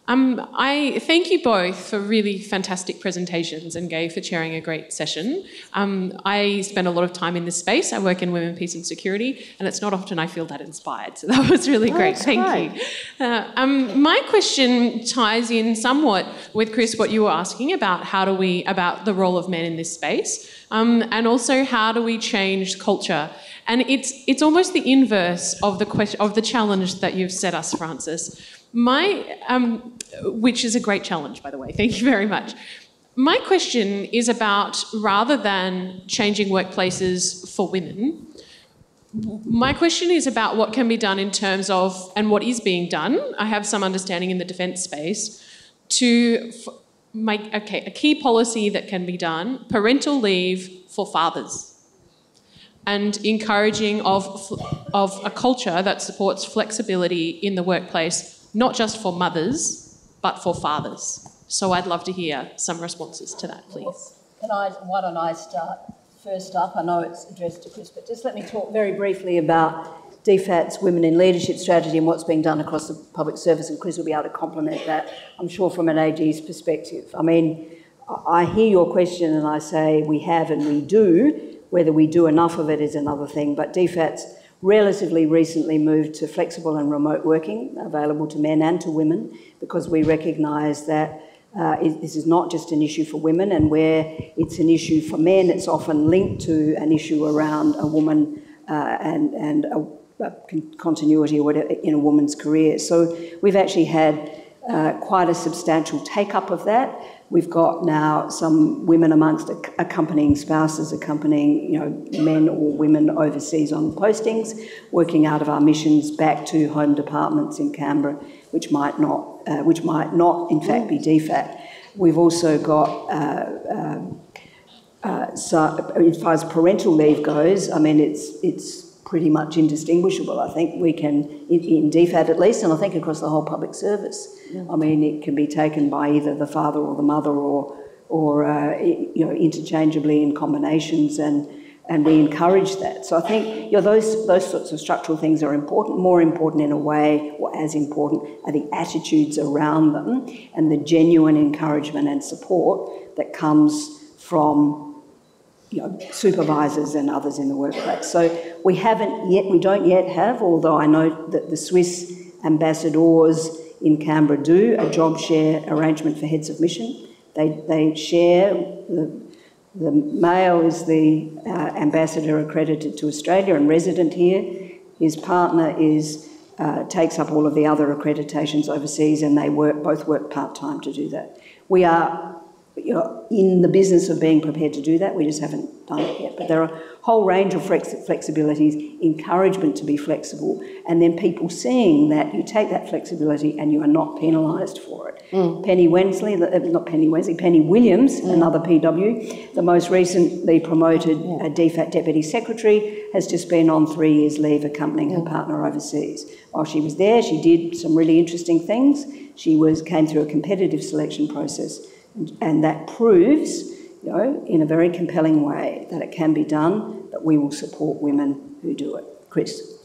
E: Um, I thank you both for really fantastic presentations and Gai for chairing a great session. Um, I spend a lot of time in this space. I work in women, peace and security, and it's not often I feel that inspired. So that was really oh, great. Thank great. you. Uh, um, my question ties in somewhat with Chris what you were asking about how do we about the role of men in this space, um, and also how do we change culture. And it's it's almost the inverse of the question of the challenge that you've set us, Frances. My, um, which is a great challenge, by the way. Thank you very much. My question is about rather than changing workplaces for women, my question is about what can be done in terms of, and what is being done. I have some understanding in the defence space to make okay, a key policy that can be done parental leave for fathers and encouraging of, of a culture that supports flexibility in the workplace not just for mothers, but for fathers. So I'd love to hear some responses to that, please.
D: Can I, why don't I start first up? I know it's addressed to Chris, but just let me talk very briefly about DFAT's Women in Leadership strategy and what's being done across the public service, and Chris will be able to complement that, I'm sure, from an AG's perspective. I mean, I hear your question and I say we have and we do. Whether we do enough of it is another thing, but DFAT's relatively recently moved to flexible and remote working, available to men and to women, because we recognise that uh, this is not just an issue for women, and where it's an issue for men, it's often linked to an issue around a woman uh, and, and a, a continuity or whatever in a woman's career. So we've actually had uh, quite a substantial take up of that. We've got now some women amongst accompanying spouses, accompanying you know men or women overseas on postings, working out of our missions back to home departments in Canberra, which might not, uh, which might not in fact be DFAT. We've also got. Uh, um, uh, so, as far as parental leave goes, I mean, it's it's pretty much indistinguishable. I think we can, in, in DFAT at least, and I think across the whole public service. Yeah. I mean, it can be taken by either the father or the mother or, or uh, you know, interchangeably in combinations and and we encourage that. So I think you know, those, those sorts of structural things are important. More important in a way, or as important, are the attitudes around them and the genuine encouragement and support that comes from you know, supervisors and others in the workplace. So we haven't yet, we don't yet have, although I know that the Swiss ambassadors in Canberra do a job share arrangement for heads of mission. They, they share the the male is the uh, ambassador accredited to Australia and resident here. His partner is uh, takes up all of the other accreditations overseas, and they work both work part time to do that. We are you know, in the business of being prepared to do that. We just haven't done it yet. But there are a whole range of flex- flexibilities, encouragement to be flexible, and then people seeing that you take that flexibility and you are not penalised for it. Mm. Penny Wensley, uh, not Penny Wensley, Penny Williams, mm. another PW, the most recently promoted yeah. uh, DFAT Deputy Secretary, has just been on three years' leave accompanying mm. her partner overseas. While she was there, she did some really interesting things. She was came through a competitive selection process and that proves, you know, in a very compelling way that it can be done, that we will support women who do it. Chris.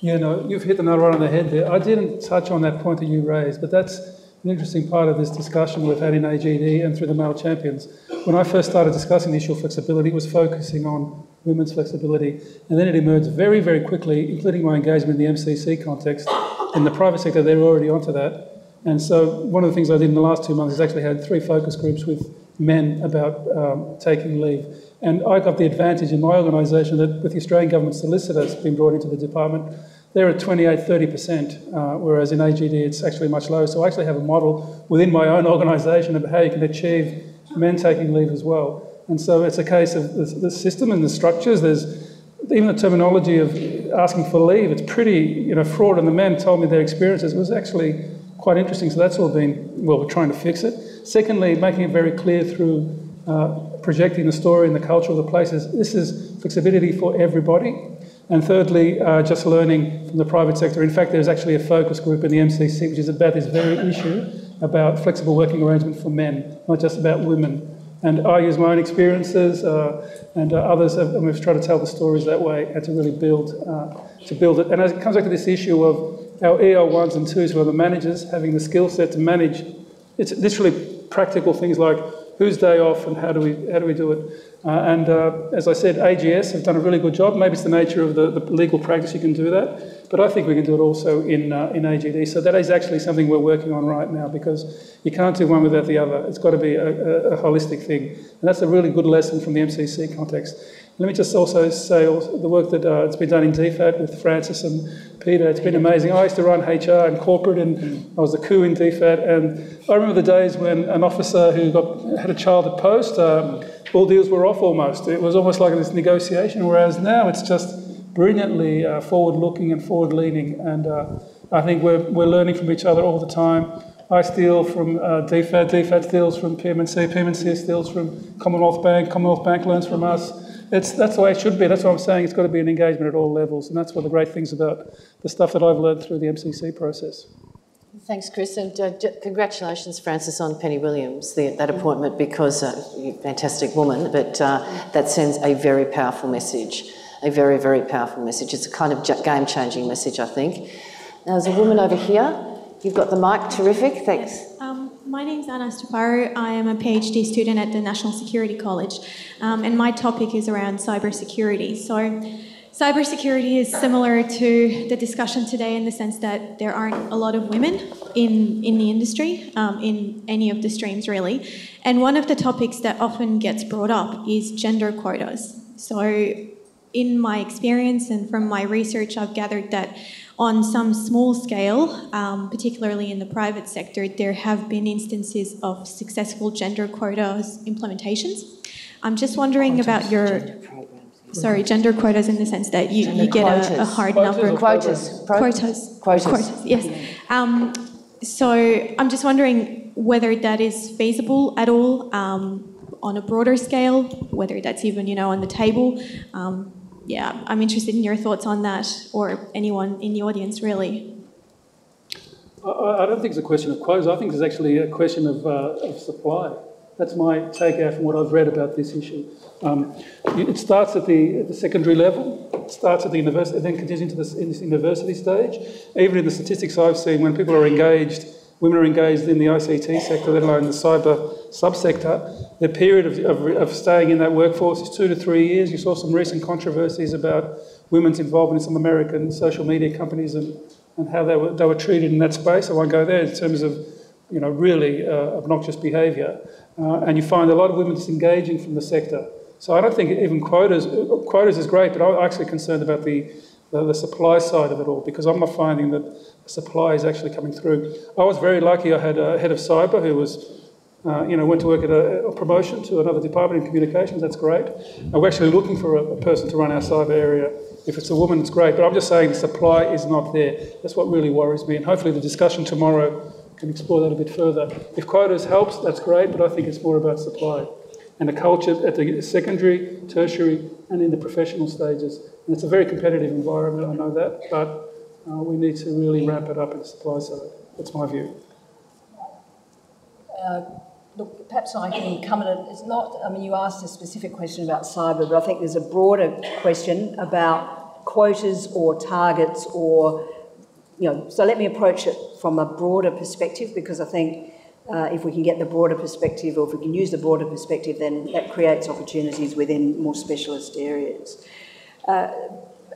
C: Yeah, no, you've hit the nail right on the head there. I didn't touch on that point that you raised, but that's an interesting part of this discussion we've had in AGD and through the male champions. When I first started discussing the issue of flexibility, it was focusing on women's flexibility, and then it emerged very, very quickly, including my engagement in the MCC context. In the private sector, they were already onto that. And so one of the things I did in the last two months is actually had three focus groups with men about um, taking leave. And I got the advantage in my organisation that with the Australian government solicitors being brought into the department, they're at 28, 30%, uh, whereas in AGD it's actually much lower. So I actually have a model within my own organisation of how you can achieve men taking leave as well. And so it's a case of the, system and the structures. There's even the terminology of asking for leave, it's pretty, you know, fraud. And the men told me their experiences It was actually quite interesting. So that's all been, well, we're trying to fix it. Secondly, making it very clear through uh, projecting the story and the culture of the places. This is flexibility for everybody. And thirdly, uh, just learning from the private sector. In fact, there's actually a focus group in the MCC which is about this very issue about flexible working arrangement for men, not just about women. And I use my own experiences, uh, and uh, others have, and we've tried to tell the stories that way and to really build, uh, to build it. And as it comes back to this issue of our EL1s and 2s who are the managers having the skill set to manage. It's literally practical things like whose day off and how do we, how do, we do it. Uh, and uh, as I said, AGS have done a really good job. Maybe it's the nature of the, the legal practice you can do that, but I think we can do it also in, uh, in AGD. So that is actually something we're working on right now because you can't do one without the other. It's got to be a, a, a holistic thing. And that's a really good lesson from the MCC context. Let me just also say also the work that uh, has been done in DFAT with Frances and Peter. It's been amazing. I used to run HR and corporate, and I was the coup in DFAT. And I remember the days when an officer who got had a child at post, um, all deals were off almost. It was almost like this negotiation. Whereas now it's just brilliantly uh, forward-looking and forward-leaning. And uh, I think we're we're learning from each other all the time. I steal from uh, DFAT, DFAT steals from PM&C, PM&C steals from Commonwealth Bank, Commonwealth Bank learns from us. It's, that's the way it should be. That's what I'm saying. It's got to be an engagement at all levels. And that's one of the great things about the stuff that I've learned through the MCC process.
B: Thanks, Chris, and uh, congratulations, Frances, on Penny Williams, the, that appointment, because uh, you're a fantastic woman, but uh, that sends a very powerful message, a very, very powerful message. It's a kind of game changing message, I think. Now, there's a woman over here. You've got the mic, terrific, thanks.
F: My name is Anna Stoparo. I am a PhD student at the National Security College, um, and my topic is around cybersecurity. So, cybersecurity is similar to the discussion today in the sense that there aren't a lot of women in, in the industry, um, in any of the streams really. And one of the topics that often gets brought up is gender quotas. So, in my experience and from my research, I've gathered that on some small scale, um, particularly in the private sector, there have been instances of successful gender quotas implementations. I'm just wondering about your. Sorry, gender quotas in the sense that you, you get a, a, hard
B: quotas
F: number.
B: Quotas.
F: Quotas.
B: Quotas.
F: Quotas, yes. Um, so I'm just wondering whether that is feasible at all um, on a broader scale, whether that's even, you know, on the table. Um, yeah, I'm interested in your thoughts on that, or anyone in the audience, really.
C: I, I don't think it's a question of quotas. I think it's actually a question of, uh, of supply. That's my takeout from what I've read about this issue. Um, it starts at the, at the, secondary level, it starts at the university, then continues into the in this university stage. Even in the statistics I've seen, when people are engaged, women are engaged in the ICT sector, let alone the cyber subsector, the period of, of, of staying in that workforce is two to three years. You saw some recent controversies about women's involvement in some American social media companies and, and how they were, they were treated in that space. I won't go there in terms of you know, really uh, obnoxious behaviour. Uh, and you find a lot of women disengaging from the sector. So I don't think even quotas, quotas is great, but I'm actually concerned about the, the, the, supply side of it all because I'm not finding that supply is actually coming through. I was very lucky. I had a head of cyber who was, uh, you know, went to work at a, a, promotion to another department in communications. That's great. And we're actually looking for a, a person to run our cyber area. If it's a woman, it's great. But I'm just saying the supply is not there. That's what really worries me. And hopefully the discussion tomorrow can explore that a bit further. If quotas helps, that's great, but I think it's more about supply and the culture at the secondary, tertiary, and in the professional stages. And it's a very competitive environment, I know that, but uh, we need to really ramp it up in the supply side. That's my view.
D: Uh, look, perhaps I can come it. It's not, I mean, you asked a specific question about cyber, but I think there's a broader question about quotas or targets or you know, so let me approach it from a broader perspective because I think uh, if we can get the broader perspective or if we can use the broader perspective, then that creates opportunities within more specialist areas. Uh,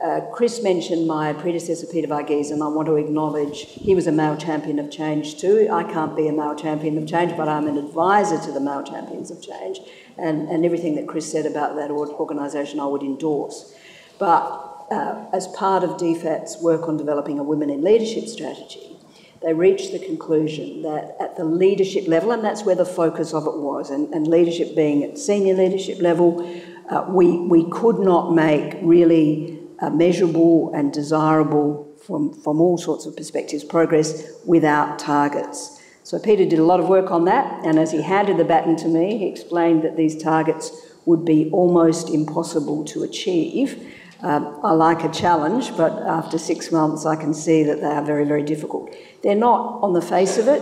D: uh, Chris mentioned my predecessor, Peter Varghese, and I want to acknowledge he was a male champion of change too. I can't be a male champion of change, but I'm an advisor to the male champions of change, and, and everything that Chris said about that organisation I would endorse. But uh, as part of DFAT's work on developing a women in leadership strategy, they reached the conclusion that at the leadership level, and that's where the focus of it was, and, and leadership being at senior leadership level, uh, we, we could not make really uh, measurable and desirable from, from all sorts of perspectives progress without targets. So Peter did a lot of work on that, and as he handed the baton to me, he explained that these targets would be almost impossible to achieve um, I like a challenge, but after six months, I can see that they are very, very difficult. They're not on the face of it.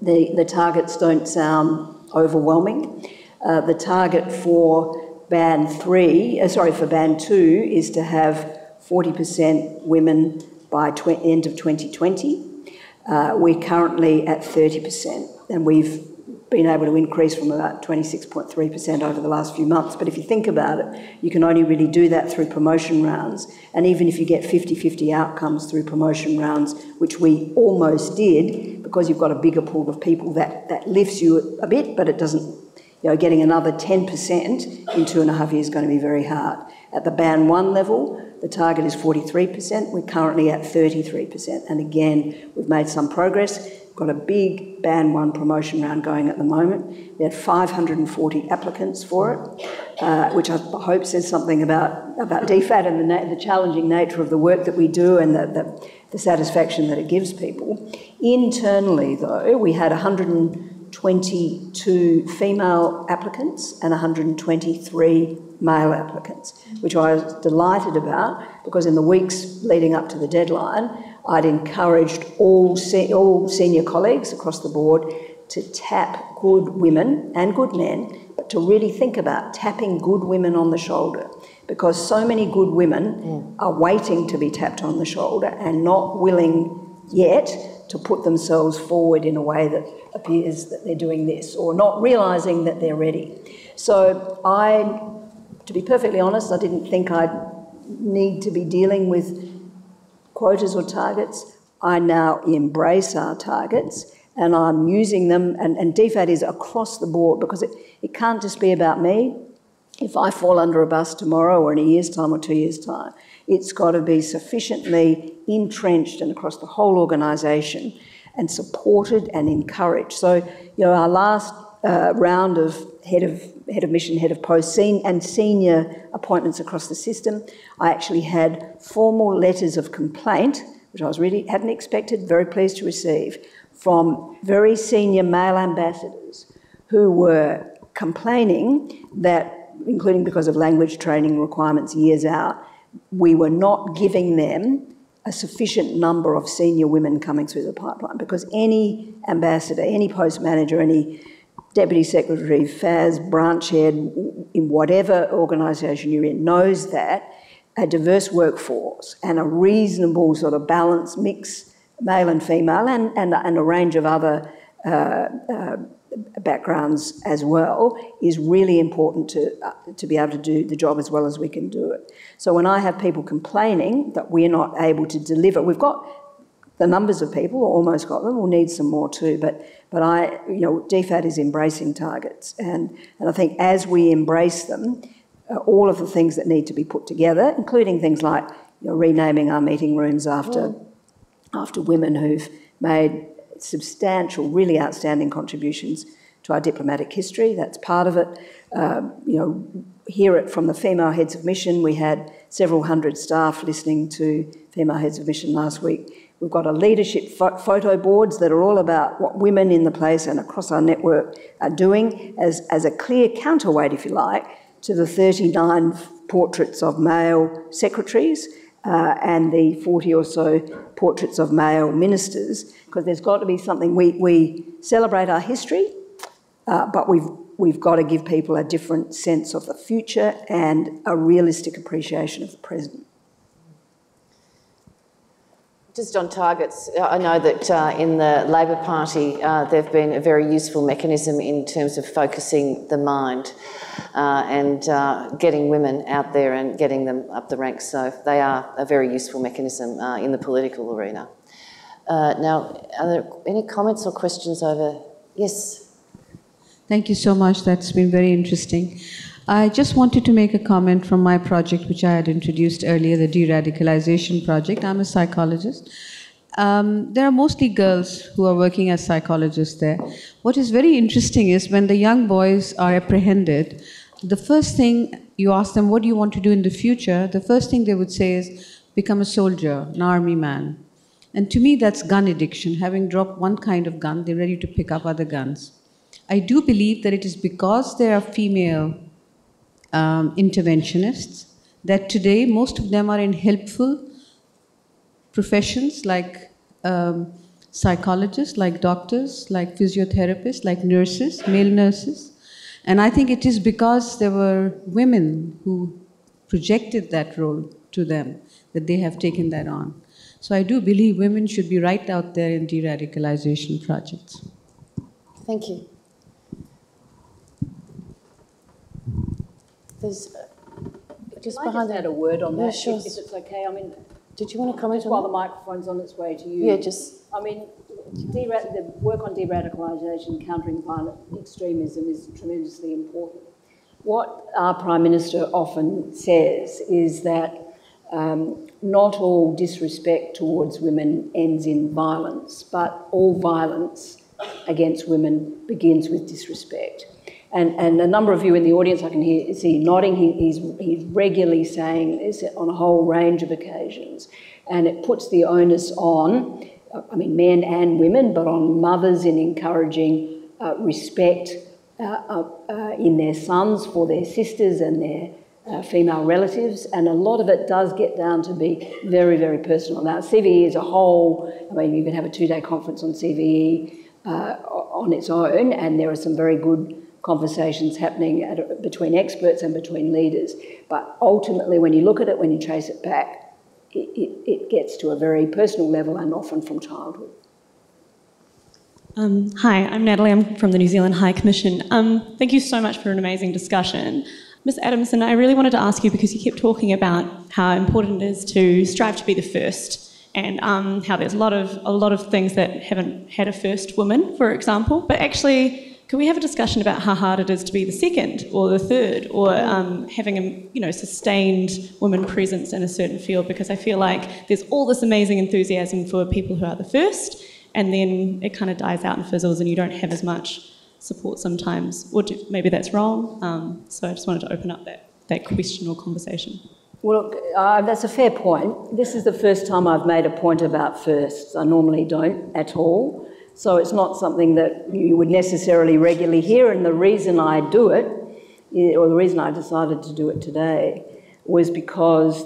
D: The, the targets don't sound overwhelming. Uh, the target for band three, uh, sorry, for band two is to have 40% women by tw- end of 2020. Uh, we're currently at 30%, and we've been able to increase from about 26.3% over the last few months. But if you think about it, you can only really do that through promotion rounds. And even if you get 50 50 outcomes through promotion rounds, which we almost did, because you've got a bigger pool of people, that, that lifts you a bit, but it doesn't, you know, getting another 10% in two and a half years is going to be very hard. At the band one level, the target is 43%. We're currently at 33%. And again, we've made some progress We've got a big Band 1 promotion round going at the moment. We had 540 applicants for it, uh, which I hope says something about, about DFAT and the, na- the challenging nature of the work that we do and the, the, the satisfaction that it gives people. Internally, though, we had 122 female applicants and 123 male applicants, which I was delighted about because in the weeks leading up to the deadline, I'd encouraged all, se- all senior colleagues across the board to tap good women and good men, but to really think about tapping good women on the shoulder because so many good women mm. are waiting to be tapped on the shoulder and not willing yet to put themselves forward in a way that appears that they're doing this or not realizing that they're ready. So I, to be perfectly honest, I didn't think I'd need to be dealing with quotas or targets. I now embrace our targets and I'm using them, and, and DFAT is across the board because it, it can't just be about me. If I fall under a bus tomorrow or in a year's time or two years' time, it's got to be sufficiently entrenched and across the whole organisation and supported and encouraged. So, you know, our last uh, round of head of head of mission, head of post, and senior appointments across the system. I actually had formal letters of complaint, which I was really hadn't expected, very pleased to receive, from very senior male ambassadors who were complaining that including because of language training requirements years out, we were not giving them a sufficient number of senior women coming through the pipeline because any ambassador, any post manager, any deputy secretary, FAS, branch head, in whatever organisation you're in, knows that a diverse workforce and a reasonable sort of balanced mix, male and female, and, and, and a range of other uh, uh, backgrounds as well, is really important to, uh, to be able to do the job as well as we can do it. So when I have people complaining that we're not able to deliver, we've got the numbers of people, almost got them, we'll need some more too, but, but I, you know, DFAT is embracing targets, and, and I think as we embrace them, uh, all of the things that need to be put together, including things like you know, renaming our meeting rooms after, mm. after women who've made substantial, really outstanding contributions to our diplomatic history. That's part of it. Um, you know, hear it from the female heads of mission. We had several hundred staff listening to female heads of mission last week. We've got a leadership fo- photo boards that are all about what women in the place and across our network are doing as, as a clear counterweight, if you like, to the 39 portraits of male secretaries uh, and the 40 or so portraits of male ministers, because there's got to be something. We, we celebrate our history, uh, but we've, we've got to give people a different sense of the future and a realistic appreciation of the present.
B: Just on targets, I know that uh, in the Labor Party uh, they've been a very useful mechanism in terms of focusing the mind uh, and uh, getting women out there and getting them up the ranks. So they are a very useful mechanism uh, in the political arena. Uh, now, are there any comments or questions over? Yes.
G: Thank you so much. That's been very interesting. I just wanted to make a comment from my project, which I had introduced earlier, the de radicalization project. I'm a psychologist. Um, there are mostly girls who are working as psychologists there. What is very interesting is when the young boys are apprehended, the first thing you ask them, What do you want to do in the future? The first thing they would say is, Become a soldier, an army man. And to me, that's gun addiction. Having dropped one kind of gun, they're ready to pick up other guns. I do believe that it is because there are female um, interventionists, that today most of them are in helpful professions like um, psychologists, like doctors, like physiotherapists, like nurses, male nurses. And I think it is because there were women who projected that role to them that they have taken that on. So I do believe women should be right out there in de radicalization projects.
B: Thank you. There's uh, just
D: Can
B: behind
D: I just
B: that.
D: add a word on
B: Yeah,
D: that,
B: sure.
D: if, if it's okay? I mean,
B: Did you want to comment
D: while the microphone's on its way to you.
B: Yeah, just
D: I mean, de- the work on de-radicalisation, countering violent extremism is tremendously important. What our Prime Minister often says is that um, not all disrespect towards women ends in violence, but all violence against women begins with disrespect. And, and a number of you in the audience, I can hear, see nodding, he, he's, he's regularly saying this on a whole range of occasions. And it puts the onus on, I mean, men and women, but on mothers in encouraging uh, respect uh, uh, uh in their sons for their sisters and their uh, female relatives. And a lot of it does get down to be very, very personal. Now, CVE as a whole, I mean, you can have a two day conference on CVE uh, on its own, and there are some very good conversations happening at, between experts and between leaders. But ultimately, when you look at it, when you trace it back, it, it, it gets to a very personal level and often from childhood.
H: Um, hi, I'm Natalie. I'm from the New Zealand High Commission. Um, thank you so much for an amazing discussion. Ms. Adamson, I really wanted to ask you because you kept talking about how important it is to strive to be the first and um, how there's a lot of a lot of things that haven't had a first woman, for example. But actually, can we have a discussion about how hard it is to be the second or the third or um, having a you know sustained woman presence in a certain field? Because I feel like there's all this amazing enthusiasm for people who are the first, and then it kind of dies out and fizzles, and you don't have as much support sometimes. Or do, maybe that's wrong. Um, so I just wanted to open up that that question or conversation.
D: Well, look, uh, that's a fair point. This is the first time I've made a point about firsts. I normally don't at all. So it's not something that you would necessarily regularly hear. And the reason I do it or the reason I decided to do it today, was because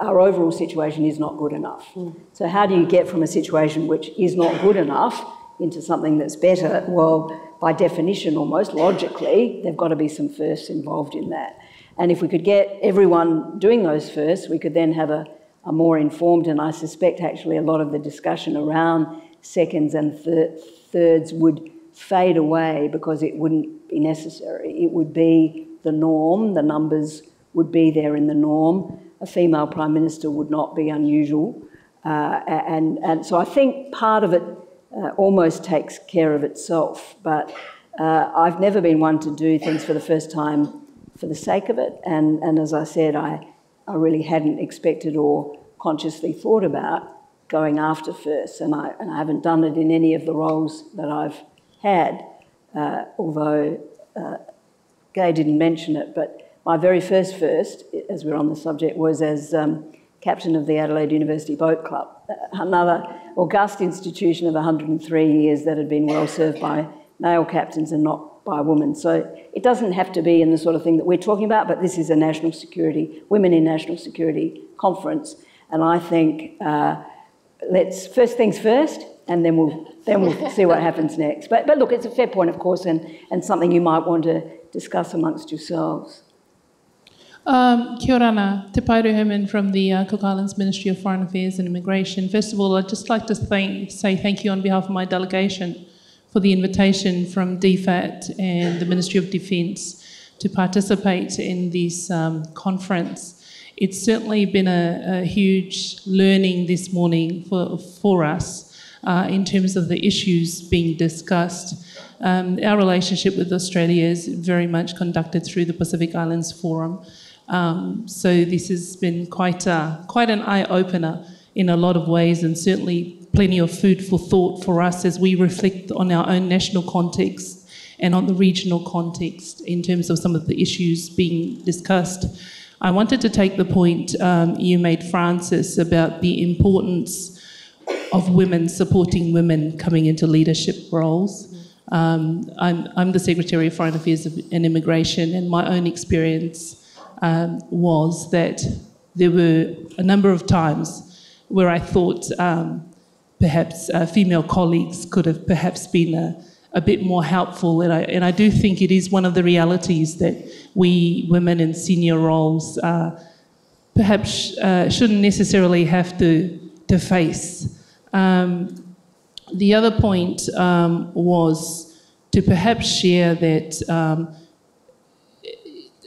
D: our overall situation is not good enough. Mm. So, how do you get from a situation which is not good enough into something that's better? Well, by definition, almost logically, there've got to be some firsts involved in that. And if we could get everyone doing those firsts, we could then have a, a more informed, and I suspect actually a lot of the discussion around seconds and thir- thirds would fade away because it wouldn't be necessary. It would be the norm, the numbers would be there in the norm. A female prime minister would not be unusual. Uh, and, and so I think part of it uh, almost takes care of itself. But uh, I've never been one to do things for the first time for the sake of it. And, and as I said, I, I really hadn't expected or consciously thought about going after first. And I, and I haven't done it in any of the roles that I've had, uh, although uh, Gai didn't mention it. But my very first first, as we're on the subject, was as um, captain of the Adelaide University Boat Club, another august institution of 103 years that had been well served by male captains and not by women. So it doesn't have to be in the sort of thing that we're talking about, but this is a national security, women in national security conference. And I think uh, let's first things first, and then we'll then we'll see what happens next. But but look, it's a fair point, of course, and, and something you might want to discuss amongst yourselves.
I: Um, Kia ora, Tepaeru Herman from the uh, Cook Islands Ministry of Foreign Affairs and Immigration. First of all, I'd just like to thank, say thank you on behalf of my delegation for the invitation from DFAT and the Ministry of Defence to participate in this um, conference. It's certainly been a, a, huge learning this morning for, for us uh, in terms of the issues being discussed. Um, our relationship with Australia is very much conducted through the Pacific Islands Forum. Um, so this has been quite, a, quite an eye opener in a lot of ways, and certainly plenty of food for thought for us as we reflect on our own national context and on the regional context in terms of some of the issues being discussed. I wanted to take the point um, you made, Frances, about the importance of women supporting women coming into leadership roles. Um, I'm, I'm, the Secretary of Foreign Affairs and Immigration, and my own experience um, was that there were a number of times where I thought um, perhaps uh, female colleagues could have perhaps been a, a bit more helpful. And I, and I do think it is one of the realities that we women in senior roles uh, perhaps uh, shouldn't necessarily have to, to face. Um, the other point um, was to perhaps share that um,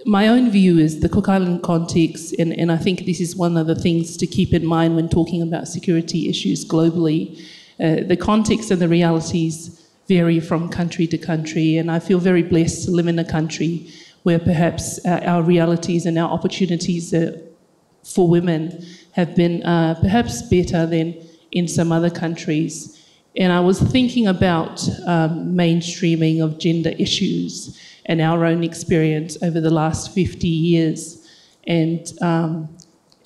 I: my own view is the Cook Island context, and, and I think this is one of the things to keep in mind when talking about security issues globally. Uh, the context and the realities vary from country to country, and I feel very blessed to live in a country where perhaps uh, our realities and our opportunities uh, for women have been uh, perhaps better than in some other countries. And I was thinking about um, mainstreaming of gender issues and our own experience over the last 50 years, and, um,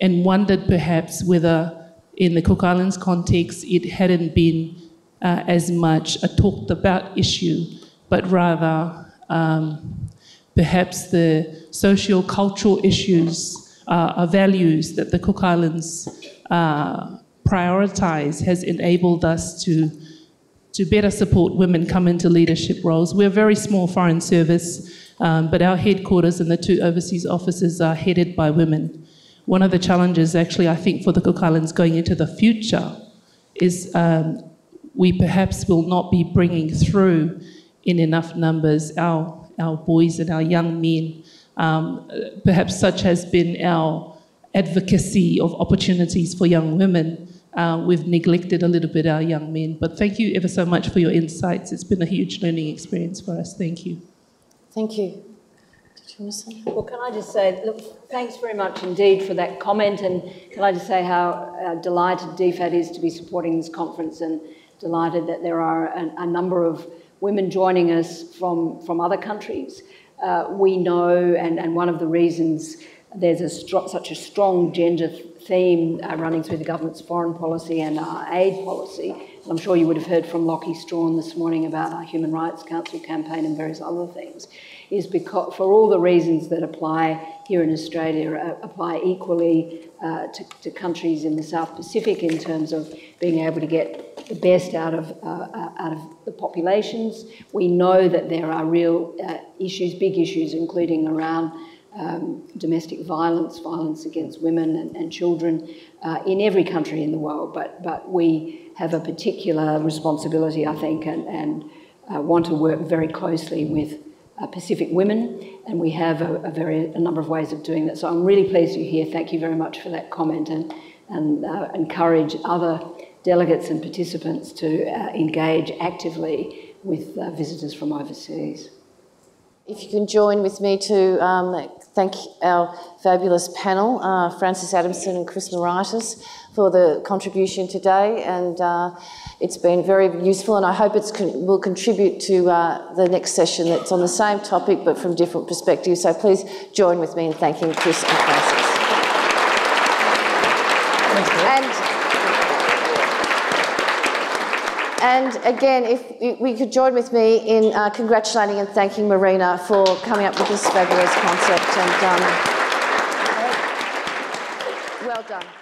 I: and wondered perhaps whether, in the Cook Islands context, it hadn't been uh, as much a talked about issue, but rather um, perhaps the socio cultural issues, uh, values that the Cook Islands uh, prioritize has enabled us to to better support women come into leadership roles. We're a very small foreign service, um, but our headquarters and the two overseas offices are headed by women. One of the challenges, actually, I think, for the Cook Islands going into the future is um, we perhaps will not be bringing through in enough numbers our, our boys and our young men. Um, perhaps such has been our advocacy of opportunities for young women uh, we've neglected a little bit our young men. But thank you ever so much for your insights. It's been a huge learning experience for us. Thank you.
B: Thank you.
D: Well, can I just say, look, thanks very much indeed for that comment, and can I just say how uh, delighted DFAT is to be supporting this conference, and delighted that there are a, a number of women joining us from from other countries. Uh, we know, and, and one of the reasons there's a such a strong gender theme uh, running through the government's foreign policy and our aid policy I'm sure you would have heard from Lockie Strahan this morning about our Human Rights Council campaign and various other things, is because for all the reasons that apply here in Australia, uh, apply equally uh, to, to, countries in the South Pacific in terms of being able to get the best out of, uh, uh out of the populations. We know that there are real uh, issues, big issues, including around um, domestic violence, violence against women and, and children uh, in every country in the world, but, but we have a particular responsibility, I think, and, and uh, want to work very closely with Pacific women, and we have a, a, very a number of ways of doing that. So I'm really pleased you're here. Thank you very much for that comment, and and uh, encourage other delegates and participants to uh, engage actively with uh, visitors from overseas.
B: If you can join with me to um, thank our fabulous panel, uh, Frances Adamson and Chris Moraitis, for the contribution today. And uh, it's been very useful, and I hope it con- will contribute to uh, the next session that's on the same topic but from different perspectives. So please join with me in thanking Chris and Frances. And And again, if we could join with me in uh, congratulating and thanking Marina for coming up with this fabulous concept. And um, well done.